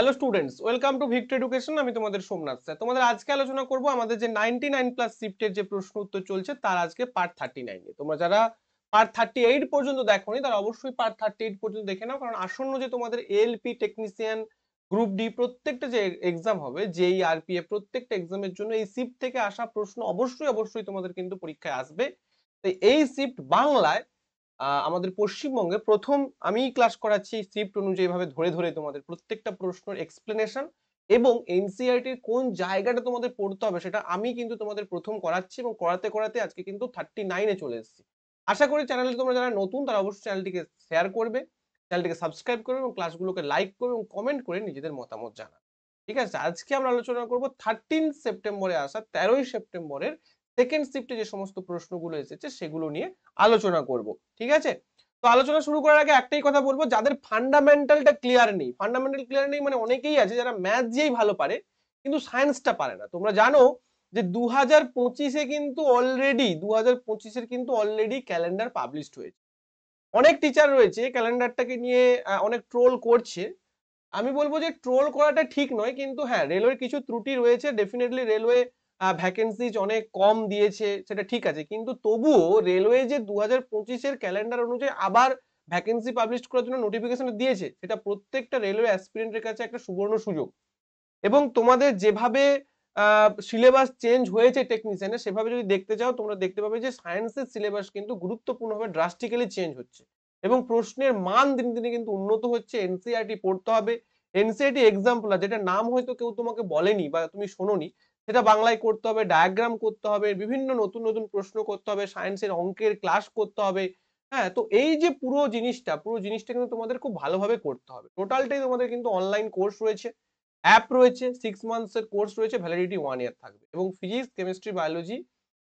Hello students welcome to Victor education আমি তোমাদের Somnath sir. তোমাদের আজকে আলোচনা করব আমাদের যে নাইনটি নাইন প্লাস শিফটের যে প্রশ্ন উত্তর চলছে, তার আজকে পার্ট থার্টি নাইন তোমরা যারা পার্ট থার্টি এইট পর্যন্ত দেখোনি, তারা অবশ্যই পার্ট থার্টি এইট পর্যন্ত দেখে নাও, কারণ আসন্ন যে তোমাদের এলপি টেকনিশিয়ান গ্রুপ ডি প্রত্যেকটা যে এক্সাম হবে, যেই আরপিএফ প্রত্যেকটা এক্সামের জন্য এই শিফট থেকে আসা প্রশ্ন অবশ্যই অবশ্যই তোমাদের কিন্তু পরীক্ষায় আসবে। তাই এই শিফট বাংলায় আমাদের পশ্চিমবঙ্গে প্রথম আমি ক্লাস করাচ্ছি শিফট অনুযায়ী ভাবে ধরে ধরে তোমাদের প্রত্যেকটা প্রশ্নের এক্সপ্লেনেশন এবং এনসিআরটির কোন জায়গাটা তোমাদের পড়তে হবে সেটা আমি কিন্তু তোমাদের প্রথম করাচ্ছি এবং করাতে করাতে আজকে কিন্তু থার্টি নাইনে চলে এসেছি। আশা করি চ্যানেলে তোমরা যারা নতুন তারা অবশ্যই চ্যানেলটিকে শেয়ার করবে চ্যানেলটিকে সাবস্ক্রাইব করবে এবং ক্লাসগুলোকে লাইক করবে এবং কমেন্ট করে নিজেদের মতামত জানাবে। ঠিক আছে, আজকে আমরা আলোচনা করব থার্টিন সেপ্টেম্বরে আসা তেরোই সেপ্টেম্বরের সেকেন্ড শিফটে যে সমস্ত প্রশ্নগুলো এসেছে সেগুলো নিয়ে আলোচনা করব, ঠিক আছে? তো আলোচনা শুরু করার আগে একটাই কথা বলব, যাদের ফান্ডামেন্টালটা ক্লিয়ার নেই ফান্ডামেন্টাল ক্লিয়ার নেই মানে অনেকেই আছে যারা ম্যাথ যেই ভালো পারে, কিন্তু সায়েন্সটা পারে না। তোমরা জানো যে দু হাজার পঁচিশে কিন্তু অলরেডি দু হাজার পঁচিশের কিন্তু অলরেডি ক্যালেন্ডার পাবলিশড হয়েছে। অনেক টিচার রয়েছে ক্যালেন্ডারটাকে নিয়ে অনেক ট্রোল করছে। আমি বলব যে ট্রোল করাটা ঠিক নয়, কিন্তু হ্যাঁ রেলওয়ের কিছু ত্রুটি রয়েছে ডেফিনেটলি রেলওয়ে ভ্যাকেন্সিজ অনেক কম দিয়েছে, সেটা ঠিক আছে। কিন্তু তবুও রেলওয়ে যে দু হাজার পঁচিশের ক্যালেন্ডার অনুযায়ী আবার ভ্যাকেন্সি পাবলিশ করার জন্য নোটিফিকেশন দিয়েছে, সেটা প্রত্যেকটা রেলওয়ে অ্যাসপিরেন্টের কাছে একটা সুবর্ণ সুযোগ। এবং তোমাদের যেভাবে সিলেবাস চেঞ্জ হয়েছে টেকনিশিয়ানে সেভাবে যদি দেখতে চাও, তোমরা দেখতে পাবে যে সায়েন্সের সিলেবাস কিন্তু গুরুত্বপূর্ণভাবে ড্রাস্টিক্যালি চেঞ্জ হচ্ছে। এবং প্রশ্নের মান দিনে দিনে কিন্তু উন্নত হচ্ছে এনসিআরটি পড়তে হবে। এনসিআরটি এক্সাম্পল যেটা নাম হয়তো কেউ তোমাকে বলেনি বা তুমি শোনোনি সেটা বাংলায় করতে হবে ডায়াগ্রাম করতে হবে, বিভিন্ন নতুন নতুন প্রশ্ন করতে হবে সায়েন্সের অঙ্কের ক্লাস করতে হবে হ্যাঁ? তো এই যে পুরো জিনিসটা পুরো জিনিসটা কিন্তু তোমাদের খুব ভালোভাবে করতে হবে। টোটালটাই তোমাদের কিন্তু অনলাইন কোর্স রয়েছে অ্যাপ রয়েছে সিক্স মান্থসের কোর্স রয়েছে ভ্যালিডিটি ওয়ান ইয়ার থাকবে। এবং physics chemistry biology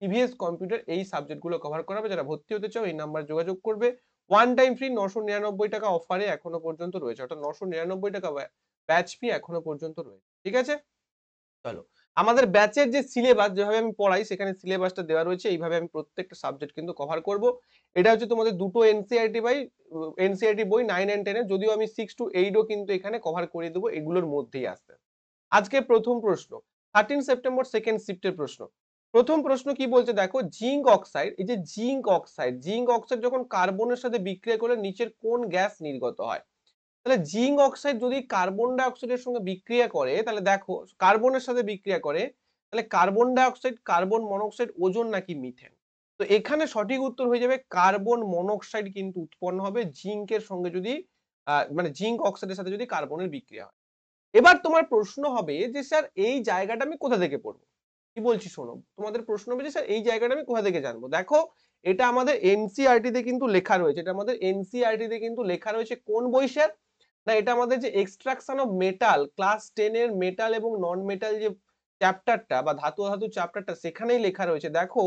EVS computer এই সাবজেক্টগুলো কভার করাবে। যারা ভর্তি হতে চাও, এই নাম্বার যোগাযোগ করবে। ওয়ান টাইম ফ্রি নশো নিরানব্বই টাকা অফারে এখনও পর্যন্ত রয়েছে। অর্থাৎ নশো নিরানব্বই টাকা ব্যাচ ফি এখনও পর্যন্ত রয়েছে। ঠিক আছে? চলো। আমাদের ব্যাচের যে সিলেবাস যেভাবে আমি পড়াই, সেখানে সিলেবাসটা দেওয়া রয়েছে। এইভাবে আমি প্রত্যেকটা সাবজেক্ট কিন্তু কভার করব। এটা হচ্ছে তোমাদের দুটো এনসিআরটি বাই এনসিআরটি বই নাইন অ্যান্ড টেনের যদিও আমি সিক্স টু এইটও কিন্তু এখানে কভার করে দেবো, এগুলোর মধ্যেই আসতে। আজকে প্রথম প্রশ্ন থার্টিন সেপ্টেম্বর সেকেন্ড শিফটের প্রশ্ন। প্রথম প্রশ্ন কি বলছে? দেখো, জিঙ্ক অক্সাইড, এই যে জিঙ্ক অক্সাইড জিঙ্ক অক্সাইড যখন কার্বনের সাথে বিক্রিয়া করে নিচের কোন গ্যাস নির্গত হয়? তাহলে জিঙ্ক অক্সাইড যদি কার্বন ডাই অক্সাইডের সঙ্গে বিক্রিয়া করে, তাহলে দেখো, কার্বনের সাথে বিক্রিয়া করে, তাহলে carbon dioxide carbon monoxide ozone নাকি মিথেন? তো এখানে সঠিক উত্তর হয়ে যাবে, কার্বন মনোক্সাইড কিন্তু উৎপন্ন হবে জিঙ্কের সঙ্গে যদি মানে জিঙ্ক অক্সাইডের সাথে যদি কার্বনের বিক্রিয়া হয়। এবার তোমার প্রশ্ন হবে যে, স্যার, এই জায়গাটা আমি কোথা থেকে পড়ব? কি বলছি শোনো, তোমাদের প্রশ্ন হবে যে, স্যার, এই জায়গাটা আমি কোথা থেকে জানব? দেখো, এটা আমাদের এনসিআরটিতে কিন্তু লেখা রয়েছে, এটা আমাদের এনসিআরটিতে কিন্তু লেখা রয়েছে কোন বই, স্যার? না, এটা আমাদের যে extraction of metal class ten এর মেটাল এবং নন মেটাল যে চ্যাপ্টারটা বা ধাতু ধাতু চ্যাপ্টারটা সেখানেই লেখা রয়েছে। দেখো,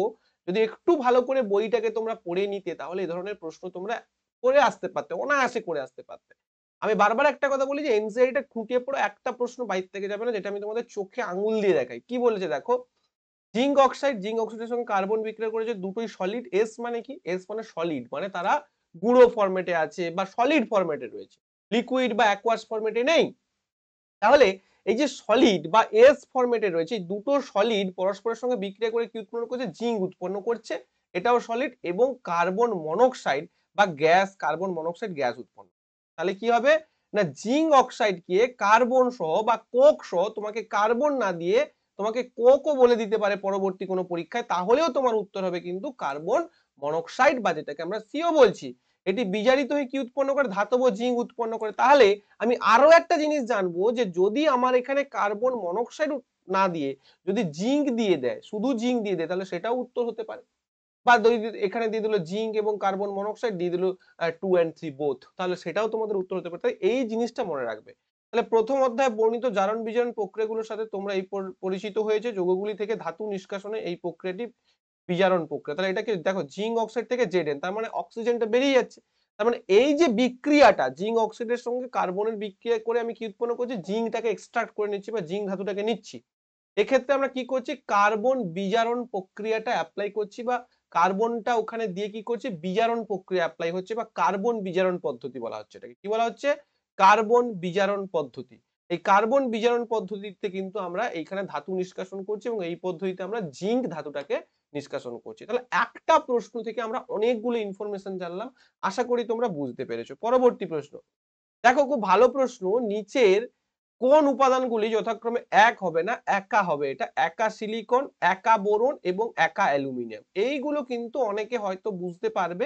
যদি একটু ভালো করে বইটাকে তোমরা পড়ে নিতে, তাহলে এই ধরনের প্রশ্ন তোমরা করে আসতে পারতে, অনায়াসে করে আসতে পারতে। আমি বারবার একটা কথা বলি যে এনসিআইটা খুঁটিয়ে পড়ো, একটা প্রশ্ন বাইর থেকে যাবে না, যেটা আমি তোমাদের চোখে আঙুল দিয়ে দেখাই। কি বলেছে দেখো? জিঙ্ক অক্সাইড, জিঙ্ক অক্সাইডের সঙ্গে কার্বন বিক্রিয়া করেছে দুটোই সলিড এস মানে কি? এস মানে সলিড মানে তারা গুঁড়ো ফরম্যাটে আছে বা সলিড ফরম্যাটে রয়েছে। লিকুইড বা অ্যাকোয়াস ফরম্যাটে নেই। তাহলে এই যে সলিড বা এস ফরম্যাটে রয়েছে দুটো সলিড পরস্পরের সঙ্গে বিক্রিয়া করে কি উৎপন্ন করছে? জিঙ্ক উৎপন্ন করছে। এটাও সলিড এবং কার্বন মনোক্সাইড বা গ্যাস কার্বন মনোক্সাইড গ্যাস উৎপন্ন। তাহলে কি হবে? না জিঙ্ক অক্সাইডকে কার্বন সহ বা কোক সহ তোমাকে কার্বন না দিয়ে তোমাকে কোকও বলে দিতে পারে পরবর্তী কোনো পরীক্ষায়। তাহলেও তোমার উত্তর হবে কিন্তু কার্বন মনোক্সাইড বা যেটাকে আমরা সিও বলছি। এটি বিজারিত হয়ে কি উৎপন্ন করে? ধাতব জিঙ্ক উৎপন্ন করে। তাহলে আমি আরও একটা জিনিস জানব যে যদি আমার এখানে কার্বন মনোক্সাইড না দিয়ে যদি জিঙ্ক দিয়ে দেয়, শুধু জিঙ্ক দিয়ে দেয়, তাহলে সেটাও উত্তর হতে পারে। বা এখানে দিয়ে দিল জিঙ্ক এবং কার্বন মনোক্সাইড, দিয়ে দিল টু অ্যান্ড থ্রি বোথ তাহলে সেটাও তোমাদের উত্তর হতে পারে। তাই এই জিনিসটা মনে রাখবে। তাহলে প্রথম অধ্যায়ে বর্ণিত জারণ বিজারণ প্রক্রিয়াগুলোর সাথে তোমরা এই পরিচিত হয়েছে। যৌগগুলি থেকে ধাতু নিষ্কাশনে এই প্রক্রিয়াটি বিজারণ প্রক্রিয়া। তাহলে এটাকে দেখো জিঙ্ক অক্সাইড থেকে জেডেন তার মানে অক্সিজেনটা বেরিয়ে যাচ্ছে। তার মানে এই যে বিক্রিয়াটা, জিঙ্ক অক্সাইডের সঙ্গে কার্বনের বিক্রিয়া করে আমি কি উৎপন্ন করছি? জিঙ্কটাকে এক্সট্রাক্ট করে নিচ্ছি বা জিঙ্ক ধাতুটাকে নিচ্ছি। এক্ষেত্রে আমরা কি করছি? কার্বন বিজারণ প্রক্রিয়াটা অ্যাপ্লাই করছি বা কার্বনটা ওখানে দিয়ে কি করছি? বিজারণ প্রক্রিয়া অ্যাপ্লাই হচ্ছে বা কার্বন বিজারণ পদ্ধতি বলা হচ্ছে এটাকে। কি বলা হচ্ছে? কার্বন বিজারণ পদ্ধতি। এই কার্বন বিজারণ পদ্ধতিতে কিন্তু আমরা এইখানে ধাতু নিষ্কাশন করছি এবং এই পদ্ধতিতে আমরা জিঙ্ক ধাতুটাকে নিষ্কাশন করছি। তাহলে একটা প্রশ্ন থেকে আমরা অনেকগুলো ইনফরমেশন জানলাম, আশা করি তোমরা বুঝতে পেরেছ। পরবর্তী প্রশ্ন, দেখো খুব ভালো প্রশ্ন, নিচের কোন উপাদানগুলি যথাক্রমে এক হবে না, একা হবে? এটা একা সিলিকন একা বোরন এবং একা অ্যালুমিনিয়াম এইগুলো কিন্তু অনেকে হয়তো বুঝতে পারবে।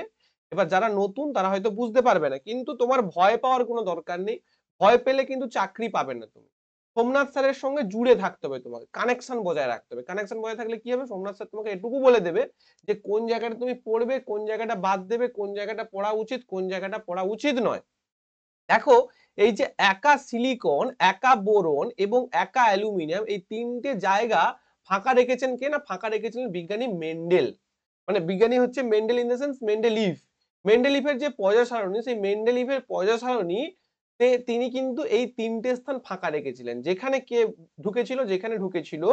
এবার যারা নতুন, তারা হয়তো বুঝতে পারবে না। কিন্তু তোমার ভয় পাওয়ার কোনো দরকার নেই। ভয় পেলে কিন্তু চাকরি পাবে না তুমি। সোমনাথ স্যারের সঙ্গে জুড়ে থাকতে হবে তোমাকে কানেকশন বজায় রাখতে হবে। কানেকশন বজায় থাকলে কি হবে? সোমনাথ স্যার তোমাকে এটুকু বলে দেবে যে কোন জায়গাটা তুমি পড়বে, কোন জায়গাটা বাদ দেবে, কোন জায়গাটা পড়া উচিত, কোন জায়গাটা পড়া উচিত নয়। দেখো, এই যে একা সিলিকন একা বোরন এবং একা অ্যালুমিনিয়াম এই তিনটে জায়গা ফাঁকা রেখেছেন কে না? ফাঁকা রেখেছিলেন বিজ্ঞানী মেন্ডেল। মানে বিজ্ঞানী হচ্ছে Mendel in the sense Mendeleev মেন্ডেলিভের যে পর্যা সারণী সেই মেন্ডেলিভের পর্যা সারণী তিনি কিন্তু এই তিনটে স্থান ফাঁকা রেখেছিলেন। যেখানে কে ঢুকেছিল, যেখানে ঢুকেছিল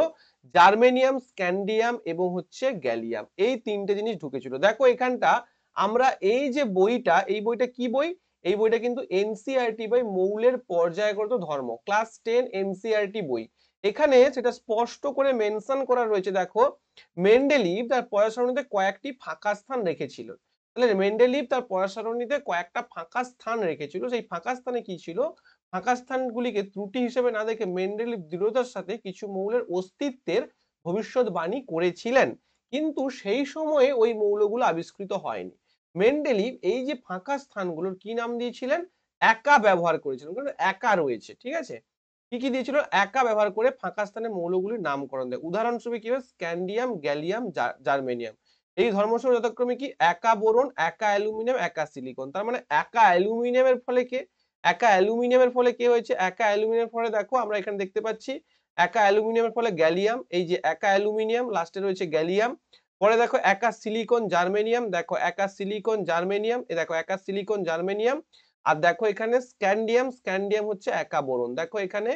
জার্মেনিয়াম, স্ক্যান্ডিয়াম এবং হচ্ছে গ্যালিয়াম। এই তিনটে জিনিস ঢুকেছিল। দেখো এখানটা আমরা এই যে বইটা, এই বইটা কি বই? এই বইটা কিন্তু এনসিআরটি বই, মৌলের পর্যায়গত ধর্ম, ক্লাস টেন এনসিআরটি বই। এখানে সেটা স্পষ্ট করে মেনশন করা রয়েছে, দেখো। মেন্ডেলিভ তার পর্যা সারণীতে কয়েকটি ফাঁকা স্থান রেখেছিল। তাহলে মেন্ডেলিভ তার পর্যা সারণীতে কয়েকটা ফাঁকা স্থান রেখেছিল। সেই ফাঁকা স্থানে কি ছিল? ফাঁকা স্থানগুলিকে ত্রুটি হিসেবে না দেখে মেন্ডেলিভ দৃঢ়তার সাথে কিছু মৌলের অস্তিত্বের ভবিষ্যৎবাণী করেছিলেন। কিন্তু সেই সময়ে ওই মৌলগুলো আবিষ্কৃত হয়নি। মেন্ডেলিভ এই যে ফাঁকা স্থানগুলোর কি নাম দিয়েছিলেন? একা ব্যবহার করেছিলেন। কারণ একা রয়েছে, ঠিক আছে? কি কি দিয়েছিল? একা ব্যবহার করে ফাঁকা স্থানে মৌলগুলির নামকরণ দেয়। উদাহরণস্বরূপ কি হবে? স্ক্যান্ডিয়াম গ্যালিয়াম জার্মেনিয়াম এই ধর্মসূত্র যথাক্রমে কি? একা বোরন, একা অ্যালুমিনিয়াম, একা সিলিকন। তার মানে একা অ্যালুমিনিয়ামের ফলে কে? একা অ্যালুমিনিয়ামের ফলে কি হয়েছে? একা অ্যালুমিনিয়ামের ফলে দেখো আমরা এখানে দেখতে পাচ্ছি, একা অ্যালুমিনিয়ামের ফলে গ্যালিয়াম, এই যে একা অ্যালুমিনিয়াম লাস্টে রয়েছে গ্যালিয়াম। পরে দেখো একা সিলিকন, জার্মেনিয়াম, দেখো একা সিলিকন, জার্মেনিয়াম, এ দেখো একা সিলিকন, জার্মেনিয়াম। আর দেখো এখানে স্ক্যান্ডিয়াম স্ক্যান্ডিয়াম হচ্ছে একা বোরন। দেখো এখানে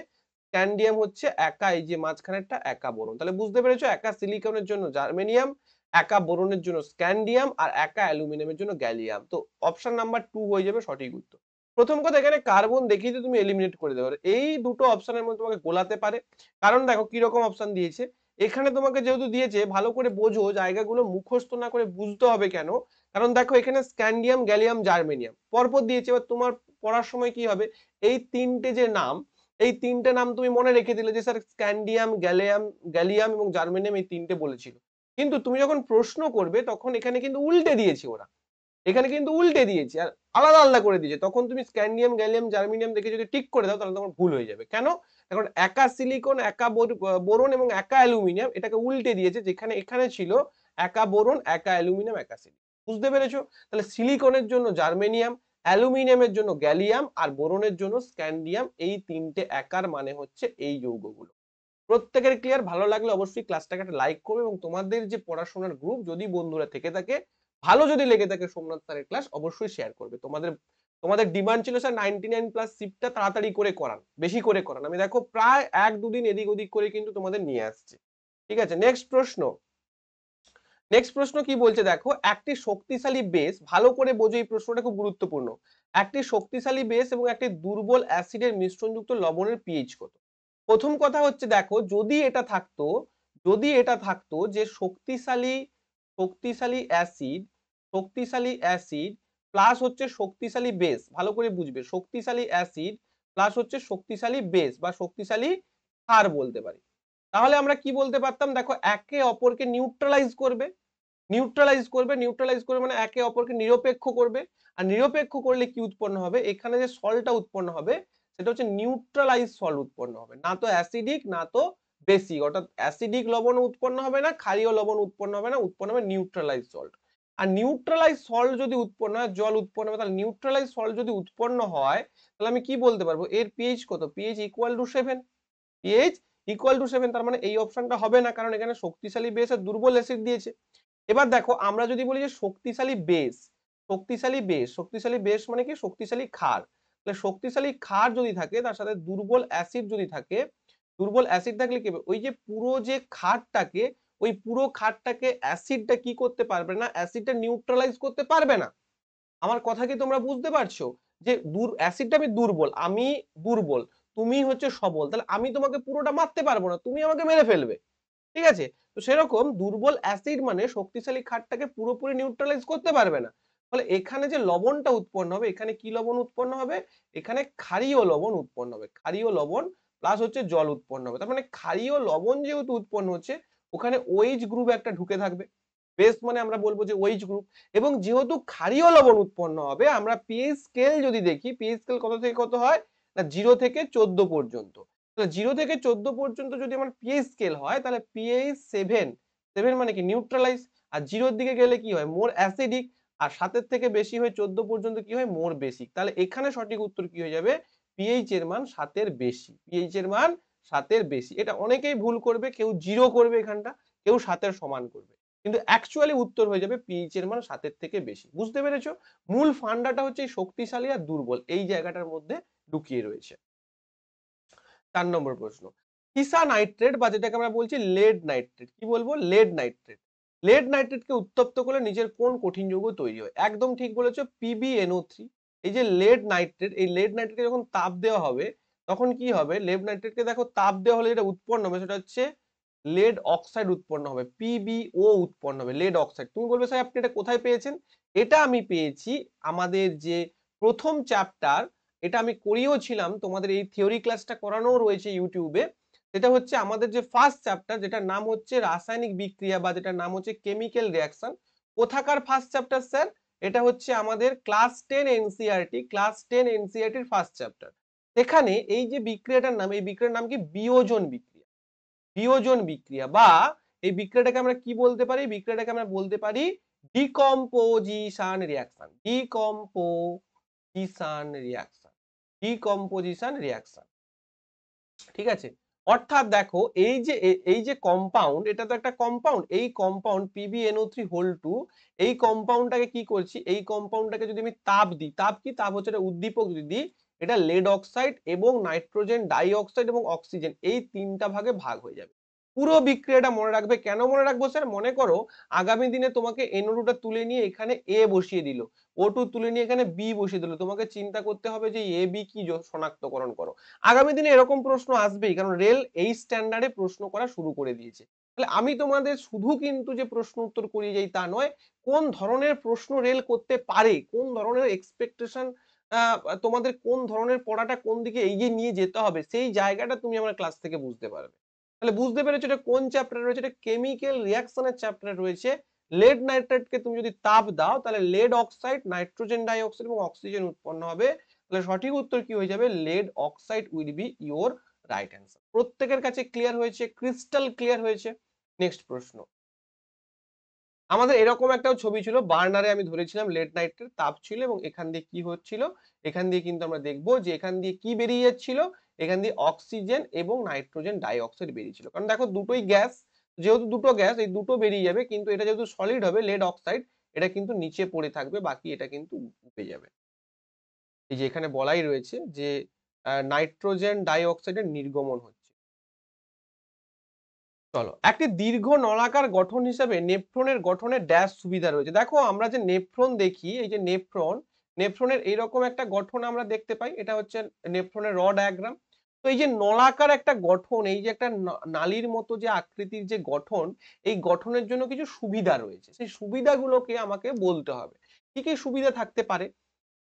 স্ক্যান্ডিয়াম হচ্ছে একা, এই যে মাঝখানেরটা একা বোরন। তাহলে বুঝতে পেরেছ? একা সিলিকনের জন্য জার্মেনিয়াম একা বোরনের জন্য স্ক্যান্ডিয়াম আর একা অ্যালুমিনিয়ামের জন্য গ্যালিয়াম। তো অপশন নাম্বার টু হয়ে যাবে সঠিক উত্তর। প্রথম কথা, এখানে কার্বন দেখিয়ে তুমি এলিমিনেট করে দেবে। এই দুটো অপশনের মধ্যে তোমাকে গোলাতে পারে। কারণ দেখো কি রকম অপশন দিয়েছে। এখানে তোমাকে যেহেতু দিয়েছে, ভালো করে বোঝো জায়গাগুলো মুখস্থ না করে বুঝতে হবে কেন। কারণ দেখো এখানে স্ক্যান্ডিয়াম, গ্যালিয়াম, জার্মেনিয়াম। পরপর দিয়েছে, এবার তোমার পড়ার সময় কি হবে? এই তিনটে যে নাম, এই তিনটে নাম তুমি মনে রেখে দিলে যে স্যার স্ক্যান্ডিয়াম, গ্যালিয়াম গ্যালিয়াম এবং জার্মেনিয়াম এই তিনটে বলেছিল। কিন্তু তুমি যখন প্রশ্ন করবে, তখন এখানে কিন্তু উল্টে দিয়েছে ওরা। এখানে কিন্তু উল্টে দিয়েছে, আর আলাদা আলাদা করে দিয়েছে। তখন তুমি স্ক্যান্ডিয়াম গ্যালিয়াম, জার্মেনিয়াম দেখে যদি টিক করে দাও, তাহলে তোমার ভুল হয়ে যাবে। কেন? এখন একা সিলিকন একা বোরন এবং একা অ্যালুমিনিয়াম এটাকে উল্টে দিয়েছে, যেখানে এখানে ছিল একা বোরন, একা অ্যালুমিনিয়াম, একা সিলিকন বুঝতে পেরেছ? তাহলে সিলিকনের জন্য জার্মেনিয়াম, অ্যালুমিনিয়ামের জন্য গ্যালিয়াম, আর বোরনের জন্য স্ক্যান্ডিয়াম এই তিনটে একার মানে হচ্ছে এই যৌগগুলো। প্রত্যেকের ক্লিয়ার ভালো লাগলে অবশ্যই ক্লাসটাকে একটা লাইক করবে এবং তোমাদের যে পড়াশোনার গ্রুপ যদি বন্ধুরা থেকে থাকে, ভালো যদি লেগে থাকে সোমনাথ স্যারের ক্লাস অবশ্যই শেয়ার করবে। তোমাদের তোমাদের ডিমান্ড ছিল স্যার নাইনটি নাইন প্লাস সিটটা তাড়াতাড়ি করে করান, বেশি করে করান। আমি দেখো প্রায় এক দুদিন এদিক ওদিক করে কিন্তু তোমাদের নিয়ে আসছে। ঠিক আছে? নেক্সট প্রশ্ন। নেক্সট প্রশ্ন কি বলছে দেখো? একটি শক্তিশালী বেস ভালো করে বোঝো এই প্রশ্নটা খুব গুরুত্বপূর্ণ। একটি শক্তিশালী বেস এবং একটি দুর্বল অ্যাসিডের মিশ্রণযুক্ত লবণের পিএইচ কত? প্রথম কথা হচ্ছে দেখো, যদি এটা থাকতো, যদি এটা থাকতো যে শক্তিশালী শক্তিশালী অ্যাসিড শক্তিশালী অ্যাসিড প্লাস হচ্ছে শক্তিশালী বেস ভালো করে বুঝবে, শক্তিশালী অ্যাসিড প্লাস হচ্ছে শক্তিশালী বেস বা শক্তিশালী ক্ষার বলতে পারি। তাহলে আমরা কি বলতে পারতাম? দেখো, একে অপরকে নিউট্রালাইজ করবে নিউট্রালাইজ করবে নিউট্রালাইজ করবে মানে একে অপরকে নিরপেক্ষ করবে। আর নিরপেক্ষ করলে কি উৎপন্ন হবে? এখানে যে সলটা উৎপন্ন হবে সেটা হচ্ছে নিউট্রালাইজ সল উৎপন্ন হবে। না তো অ্যাসিডিক না তো বেসিক অর্থাৎ অ্যাসিডিক লবণ উৎপন্ন হবে না, ক্ষারীয় লবণ উৎপন্ন হবে না, উৎপন্ন হবে নিউট্রালাইজ সল্ট আর নিউট্রালাইজ সল্ট যদি উৎপন্ন হয়, জল উৎপন্ন হবে, তাহলে নিউট্রালাইজ সল্ট যদি উৎপন্ন হয়, তাহলে আমি কি বলতে পারব? এর পিএইচ কত? PH equal to seven pH equal to seven তার মানে এই অপশনটা হবে না, কারণ এখানে শক্তিশালী বেস আর দুর্বল অ্যাসিড দিয়েছে। এবার দেখো, আমরা যদি বলি যে শক্তিশালী বেস শক্তিশালী বেস শক্তিশালী বেস মানে কি? শক্তিশালী ক্ষার। তাহলে শক্তিশালী ক্ষার যদি থাকে, তার সাথে দুর্বল অ্যাসিড যদি থাকে, দুর্বল অ্যাসিড থাকলে কি ওই যে পুরো যে ক্ষারটাকে, ওই পুরো ক্ষারটাকে অ্যাসিডটা কি করতে পারবে না? অ্যাসিডটা নিউট্রালাইজ করতে পারবে না। আমার কথা কি তোমরা বুঝতে পারছ? যে দূর অ্যাসিডটা আমি দুর্বল আমি দুর্বল, তুমি হচ্ছে সবল, তাহলে আমি তোমাকে পুরোটা মারতে পারব না, তুমি আমাকে মেরে ফেলবে। ঠিক আছে? তো সেরকম দুর্বল অ্যাসিড মানে শক্তিশালী ক্ষারটাকে পুরোপুরি নিউট্রালাইজ করতে পারবে না। ফলে এখানে যে লবণটা উৎপন্ন হবে, এখানে কি লবণ উৎপন্ন হবে? এখানে ক্ষারীয় লবণ উৎপন্ন হবে। ক্ষারীয় লবণ প্লাস হচ্ছে জল উৎপন্ন হবে। তার মানে ক্ষারীয় লবণ যেহেতু উৎপন্ন হচ্ছে, ওখানে ওইচ গ্রুপ একটা ঢুকে থাকবে। বেস মানে আমরা বলব যে ওইচ গ্রুপ এবং যেহেতু ক্ষারীয় লবণ উৎপন্ন হবে, আমরা পিএইচ স্কেল যদি দেখি পিএইচ স্কেল কত থেকে কত হয়? না জিরো থেকে চোদ্দ পর্যন্ত। জিরো থেকে চোদ্দ পর্যন্ত যদি আমার পিএইচ স্কেল হয়, তাহলে পিএইচ সেভেন সেভেন মানে কি? নিউট্রালাইজ আর জিরোর দিকে গেলে কি হয়? মোর অ্যাসিডিক আর সাতের থেকে বেশি হয়ে চোদ্দ পর্যন্ত কি হয়? মোর বেসিক তাহলে এখানে সঠিক উত্তর কি হয়ে যাবে? পিএইচ এর মান সাতের বেশি। পিএইচ এর মান সাতের বেশি। এটা অনেকেই ভুল করবে, কেউ জিরো করবে এখানটা, কেউ সাতের সমান করবে। কিন্তু অ্যাকচুয়ালি উত্তর হয়ে যাবে পিএইচ এর মান সাতের থেকে বেশি। বুঝতে পেরেছ? মূল ফান্ডাটা হচ্ছে শক্তিশালী আর দুর্বল। এই জায়গাটার মধ্যে লুকিয়ে রয়েছে। চার নম্বর প্রশ্ন। কিসা নাইট্রেট বা যেটাকে আমরা বলছি লেড নাইট্রেট কি বলব? লেড নাইট্রেট লেড নাইট্রেটকে উত্তপ্ত করলে নিজের কোন কঠিন যৌগ তৈরি হয়? একদম ঠিক বলেছ P B N O three এই যে লেড নাইট্রেট, এই লেড নাইট্রেটকে যখন তাপ দেওয়া হবে, তখন কি হবে? লেড নাইট্রেটকে দেখো, তাপ দেওয়া হলে যেটা উৎপন্ন হবে সেটা হচ্ছে লেড অক্সাইড উৎপন্ন হবে পিবিও উৎপন্ন হবে, লেড অক্সাইড। তুমি বলবে, স্যার, আপনি এটা কোথায় পেয়েছেন? এটা আমি পেয়েছি আমাদের যে প্রথম চ্যাপ্টার এটা আমি করিয়েও ছিলাম, তোমাদের এই থিওরি ক্লাসটা করানো রয়েছে ইউটিউবে সেটা হচ্ছে আমাদের যে ফার্স্ট চ্যাপ্টার যেটার নাম হচ্ছে রাসায়নিক বিক্রিয়া বা যেটার নাম হচ্ছে কেমিক্যাল রিয়াকশন কোথাকার ফার্স্ট চ্যাপ্টার স্যার এটা হচ্ছে আমাদের class ten NCERT class ten এনসিআরটির first chapter এখানে এই যে বিক্রিয়াটার নাম, এই বিক্রিয়ার নাম কি? বিয়োজন বিক্রিয়া। বিয়োজন বিক্রিয়া বা এই বিক্রিয়াটাকে আমরা কি বলতে পারি? বিক্রিয়াটাকে আমরা বলতে পারি decomposition reaction decomposition reaction decomposition reaction ঠিক আছে? অর্থাৎ দেখো, এই যে এই যে কম্পাউন্ড এটা তো একটা কম্পাউন্ড এই compound P B N O three whole two এই কম্পাউন্ডটাকে কি করছি? এই কম্পাউন্ডটাকে যদি আমি তাপ দিই, তাপ কি? তাপ হচ্ছে এটা উদ্দীপক যদি দিই, এটা লেড অক্সাইড এবং নাইট্রোজেন ডাই অক্সাইড এবং অক্সিজেন এই তিনটা ভাগে ভাগ হয়ে যাবে। পুরো বিক্রিয়াটা মনে রাখবে। কেন মনে রাখব স্যার মনে করো আগামী দিনে তোমাকে এনও টুটা তুলে নিয়ে এখানে এ বসিয়ে দিল। ও টু তুলে নিয়ে এখানে বি বসিয়ে দিল। তোমাকে চিন্তা করতে হবে যে এ বি কি শনাক্তকরণ করো। আগামী দিনে এরকম প্রশ্ন আসবেই, কারণ রেল এই স্ট্যান্ডার্ডে প্রশ্ন করা শুরু করে দিয়েছে। তাহলে আমি তোমাদের শুধু কিন্তু যে প্রশ্ন উত্তর করিয়ে যাই তা নয়, কোন ধরনের প্রশ্ন রেল করতে পারে, কোন ধরনের এক্সপেকটেশন তোমাদের কোন ধরনের পড়াটা কোন দিকে এগিয়ে নিয়ে যেতে হবে, সেই জায়গাটা তুমি আমার ক্লাস থেকে বুঝতে পারবে। তাহলে বুঝতে পেরেছ এটা কোন চ্যাপ্টারে রয়েছে? এটা কেমিক্যাল রিয়াকশনের চ্যাপ্টারে রয়েছে। লেড নাইট্রেটকে তুমি যদি তাপ দাও, তাহলে লেড অক্সাইড নাইট্রোজেন ডাইঅক্সাইড এবং অক্সিজেন উৎপন্ন হবে। তাহলে সঠিক উত্তর কি হয়ে যাবে? Lead oxide will be your right answer প্রত্যেকের কাছে ক্লিয়ার হয়েছে ক্রিস্টাল ক্লিয়ার হয়েছে। নেক্সট প্রশ্ন। আমাদের এরকম একটা ছবি ছিল, বার্নারে আমি ধরেছিলাম লেড নাইট্রেট তাপ ছিল এবং এখান দিয়ে কি হচ্ছিল? এখান দিয়ে কিন্তু আমরা দেখব যে এখান দিয়ে কি বেরিয়ে যাচ্ছিল? এখান দিয়ে অক্সিজেন এবং নাইট্রোজেন ডাইঅক্সাইড বেরিয়েছিল কারণ দেখো দুটোই গ্যাস, যেহেতু দুটো গ্যাস, এই দুটো বেরিয়ে যাবে, কিন্তু এটা যেহেতু সলিড হবে লেড অক্সাইড এটা কিন্তু নিচে পড়ে থাকবে, বাকি এটা কিন্তু উঠে যাবে। এই যে এখানে বলাই রয়েছে যে নাইট্রোজেন ডাইঅক্সাইডের নির্গমন হচ্ছে। চলো, একটি দীর্ঘ নলাকার গঠন হিসাবে নেফ্রনের গঠনে ড্যাশ সুবিধা রয়েছে। দেখো আমরা যে নেফ্রন দেখি, এই যে নেফ্রন নেফ্রনের এইরকম একটা গঠন আমরা দেখতে পাই, এটা হচ্ছে নেফ্রনের র ডায়াগ্রাম তো এই যে নলাকার একটা গঠন, এই যে একটা নালীর মতো যে আকৃতির যে গঠন, এই গঠনের জন্য কিছু সুবিধা রয়েছে। সেই সুবিধাগুলোকে আমাকে বলতে হবে। কি কি সুবিধা থাকতে পারে?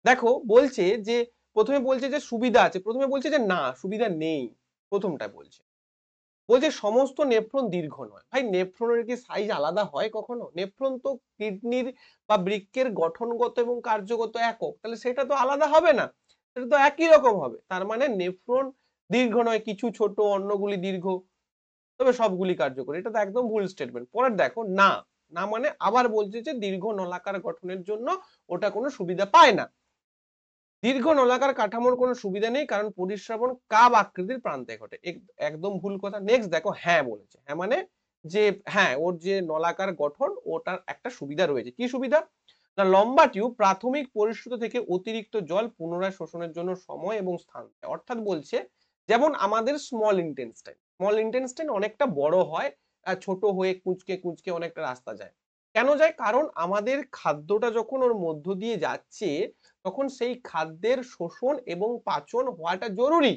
দেখো, বলছে যে, প্রথমে বলছে যে সুবিধা আছে। প্রথমে বলছে যে না, সুবিধা নেই। প্রথমটা বলছে। বলছে সমস্ত নেফ্রন দীর্ঘ নয়। ভাই নেফ্রনের কি সাইজ আলাদা হয় কখনো? নেফ্রন তো কিডনির বা বৃক্কের গঠনগত এবং কার্যগত একক। তাহলে সেটা তো আলাদা হবে না। সেটা তো একই রকম হবে। তার মানে নেফ্রন দীর্ঘ নয়, কিছু ছোট, অন্যগুলি দীর্ঘ। তবে সবগুলি কার্যকরী। এটা তো একদম ভুল স্টেটমেন্ট পরের দেখো, না। না মানে আবার বলছে যে দীর্ঘ নলাকার গঠনের জন্য ওটা কোনো সুবিধা পায় না। দীর্ঘ নলাকার কাঠামোর কোনো সুবিধা নেই কারণ পরিশ্রাবণ কাব আকৃতির প্রান্তে ঘটে। একদম ভুল কথা। নেক্সট দেখো হ্যাঁ বলেছে। হ্যাঁ মানে যে হ্যাঁ ওর যে নলাকার গঠন, ওটার একটা সুবিধা রয়েছে। কি সুবিধা? না, লম্বা টিউব প্রাথমিক পরিশ্রুত থেকে অতিরিক্ত জল পুনরায় শোষণের জন্য সময় এবং স্থান দেয়। অর্থাৎ বলছে যেমন আমাদের স্মল ইন্টেনস্টাইন স্মল ইন্টেনস্টাইন অনেকটা বড় হয় ছোট হয়ে কুঁচকে কুঁচকে অনেকটা রাস্তা যায়। কেন যায়? কারণ আমাদের খাদ্যটা যখন ওর মধ্য দিয়ে যাচ্ছে, তখন সেই খাদ্যের শোষণ এবং পাচন হওয়াটা জরুরি।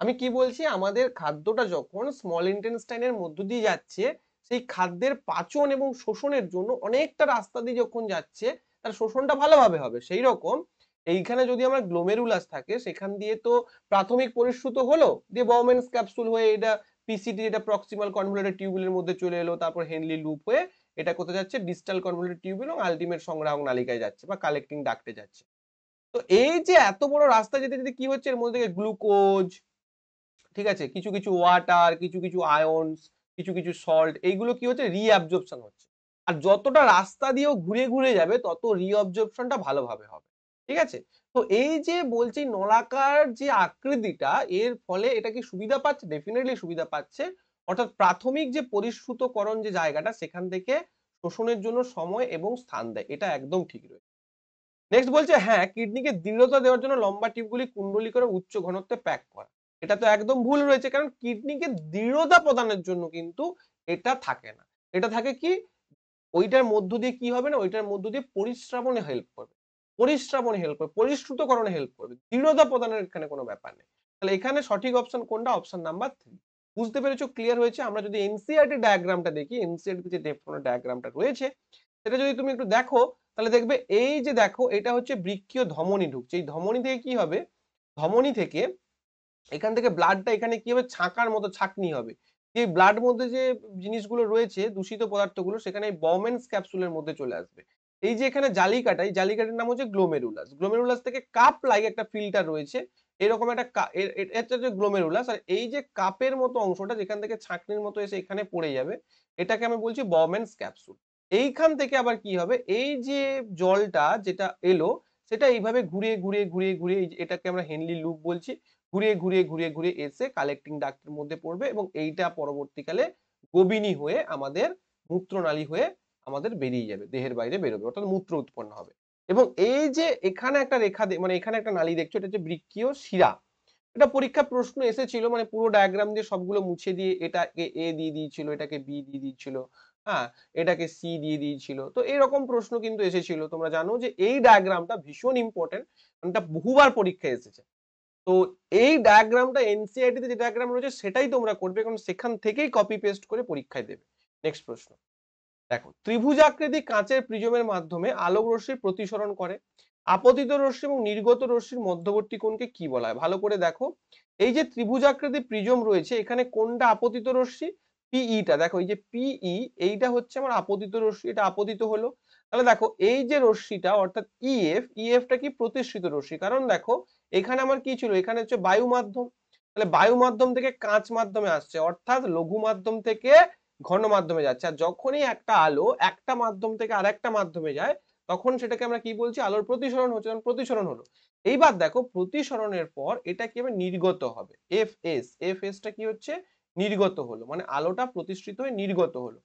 আমি কি বলছি? আমাদের খাদ্যটা যখন স্মল ইন্টেস্টাইনের মধ্য দিয়ে যাচ্ছে, সেই খাদ্যের পাচন এবং শোষণের জন্য অনেকটা রাস্তা দিয়ে যখন যাচ্ছে, তার শোষণটা ভালোভাবে হবে। সেই রকম এইখানে যদি আমার গ্লোমেরুলাস থাকে, সেখান দিয়ে তো প্রাথমিক পরিশ্রুত হলো, দিয়ে বমেন্স ক্যাপসুল হয়ে এটা পিসিটি এটা প্রক্সিমাল কনভলিউটেড টিউবুলের মধ্যে চলে এলো, তারপর হেনলি লুপ হয়ে এটা কোথায় যাচ্ছে? ডিস্টাল কনভলিউটেড টিউবুল এবং আলটিমেট সংগ্রাহক নালিকায় যাচ্ছে বা কালেক্টিং ডাক্টে যাচ্ছে। তো এই যে এত বড় রাস্তা যেতে যেতে কি হচ্ছে? এর মধ্যে থেকে গ্লুকোজ ঠিক আছে? কিছু কিছু ওয়াটার কিছু কিছু আয়নস কিছু কিছু সল্ট এইগুলো কি হচ্ছে? রিঅ্যাবজর্পশন হচ্ছে। আর যতটা রাস্তা দিয়েও ঘুরে ঘুরে যাবে, তত রিঅবজর্পশনটা ভালোভাবে হবে। ঠিক আছে? তো এই যে বলছি নলাকার যে আকৃতিটা, এর ফলে এটা কি সুবিধা পাচ্ছে? ডেফিনেটলি সুবিধা পাচ্ছে। অর্থাৎ প্রাথমিক যে পরিশ্রুতকরণ যে জায়গাটা, সেখান থেকে শোষণের জন্য সময় এবং স্থান দেয়। এটা একদম ঠিক রয়েছে। নেক্সট বলছে হ্যাঁ কিডনিকে দৃঢ়তা দেওয়ার জন্য লম্বা টিপগুলি কুণ্ডলি করে উচ্চ ঘনত্বে প্যাক করা। এটা তো একদম ভুল রয়েছে, কারণ কিডনিকে দৃঢ়তা প্রদানের জন্য কিন্তু এটা থাকে না। এটা থাকে কি? ওইটার মধ্য দিয়ে কি হবে না? ওইটার মধ্য দিয়ে পরিশ্রাবণে হেল্প করবে। পরিশ্রাবণে হেল্প করবে, পরিশ্রুতকরণে হেল্প করবে, দৃঢ়তা প্রদানের এখানে কোনো ব্যাপার নেই। তাহলে এখানে সঠিক অপশন কোনটা? অপশন নাম্বার থ্রি বুঝতে পেরেছ? ক্লিয়ার হয়েছে? আমরা যদি এনসিআরটি ডায়াগ্রামটা দেখি এনসিআরটি যে ডেফোনের ডায়াগ্রামটা রয়েছে, সেটা যদি তুমি একটু দেখো, তাহলে দেখবে এই যে দেখো, এটা হচ্ছে বৃক্ষীয় ধমনী ঢুকছে এই ধমনী থেকে কি হবে? ধমনী থেকে এখান থেকে ব্লাডটা এখানে কি হবে? ছাঁকার মতো ছাঁকনি হবে। যে ব্লাড মধ্যে যে জিনিসগুলো রয়েছে, দূষিত পদার্থগুলো, সেখানে এই ক্যাপসুলের মধ্যে চলে আসবে। এই যে এখানে জালিকাটা, এই জালিকাটার নাম হচ্ছে গ্লোমেরুলাস গ্লোমেরুলাস থেকে কাপ লাইক একটা ফিল্টার রয়েছে। এরকম একটা এটা হচ্ছে গ্লোমেরুলাস আর এই যে কাপের মতো অংশটা যেখান থেকে ছাঁকনির মতো এসে এখানে পড়ে যাবে, এটাকে আমি বলছি বমেন্স ক্যাপসুল এইখান থেকে আবার কি হবে? এই যে জলটা যেটা এলো, সেটা এইভাবে ঘুরিয়ে ঘুরিয়ে ঘুরিয়ে ঘুরিয়ে এটাকে আমরা হেনলি লুপ বলছি, ঘুরিয়ে ঘুরিয়ে ঘুরিয়ে ঘুরিয়ে এসে কালেক্টিং ডাক্টের মধ্যে পড়বে এবং এইটা পরবর্তীকালে গবিনী হয়ে আমাদের মূত্রনালী হয়ে আমাদের বেরিয়ে যাবে, দেহের বাইরে বেরোবে, অর্থাৎ মূত্র উৎপন্ন হবে। এবং এই যে এখানে একটা রেখা মানে এখানে একটা নালী দেখছ, এটা হচ্ছে বৃক্ষীয় শিরা। এটা পরীক্ষা প্রশ্ন এসেছিল মানে পুরো ডায়াগ্রাম দিয়ে সবগুলো মুছে দিয়ে এটাকে এ দিয়ে দিয়েছিল, এটাকে বি দিয়ে দিয়েছিল হ্যাঁ এটাকে সি দিয়ে দিয়েছিল। তো এরকম প্রশ্ন কিন্তু এসেছিল। তোমরা জানো যে এই ডায়াগ্রামটা ভীষণ ইম্পর্টেন্ট এটা বহুবার পরীক্ষায় এসেছে। তো এই ডায়াগ্রামটা এনসিআইটি তে যে ডায়াগ্রাম রয়েছে, সেটাই তোমরা করবে, কারণ সেখান থেকেই কপি পেস্ট করে পরীক্ষায় দেবে। নেক্সট প্রশ্ন। দেখো, ত্রিভুজাকৃতি কাঁচের প্রিজমের মাধ্যমে আলোক রশ্মির প্রতিসরণ করে। আপতিত রশ্মি এবং নির্গত রশ্মির মধ্যবর্তী কোণকে কি বলা হয়? ভালো করে দেখো। এই যে ত্রিভুজাকৃতি প্রিজম রয়েছে, এখানে কোনটা আপতিত রশ্মি, পিইটা। দেখো, এই যে পিই, এইটা হচ্ছে আমার আপতিত রশ্মি, এটা আপতিত হলো। তাহলে দেখো, এই যে রশ্মিটা, অর্থাৎ ইএফ, ইএফটা কি প্রতিষ্ঠিত রশ্মি? কারণ দেখো, এখানে আমার কি ছিল? এখানে হচ্ছে বায়ু মাধ্যম তাহলে বায়ু মাধ্যম থেকে কাঁচ মাধ্যমে আসছে, অর্থাৎ লঘু মাধ্যম থেকে ঘন মাধ্যমে যাচ্ছে। আর যখনই একটা আলো একটা মাধ্যম থেকে আরেকটা মাধ্যমে যায়, তখন সেটাকে আমরা কি বলছি? আলোর প্রতিসরণ হচ্ছে প্রতিসরণ হলো। এইবার দেখো, প্রতিসরণের পর এটা কি হবে নির্গত হবে। এফ এস এফ এসটা কি হচ্ছে? নির্গত হলো। মানে আলোটা প্রতিষ্ঠিত হয়ে নির্গত হলো।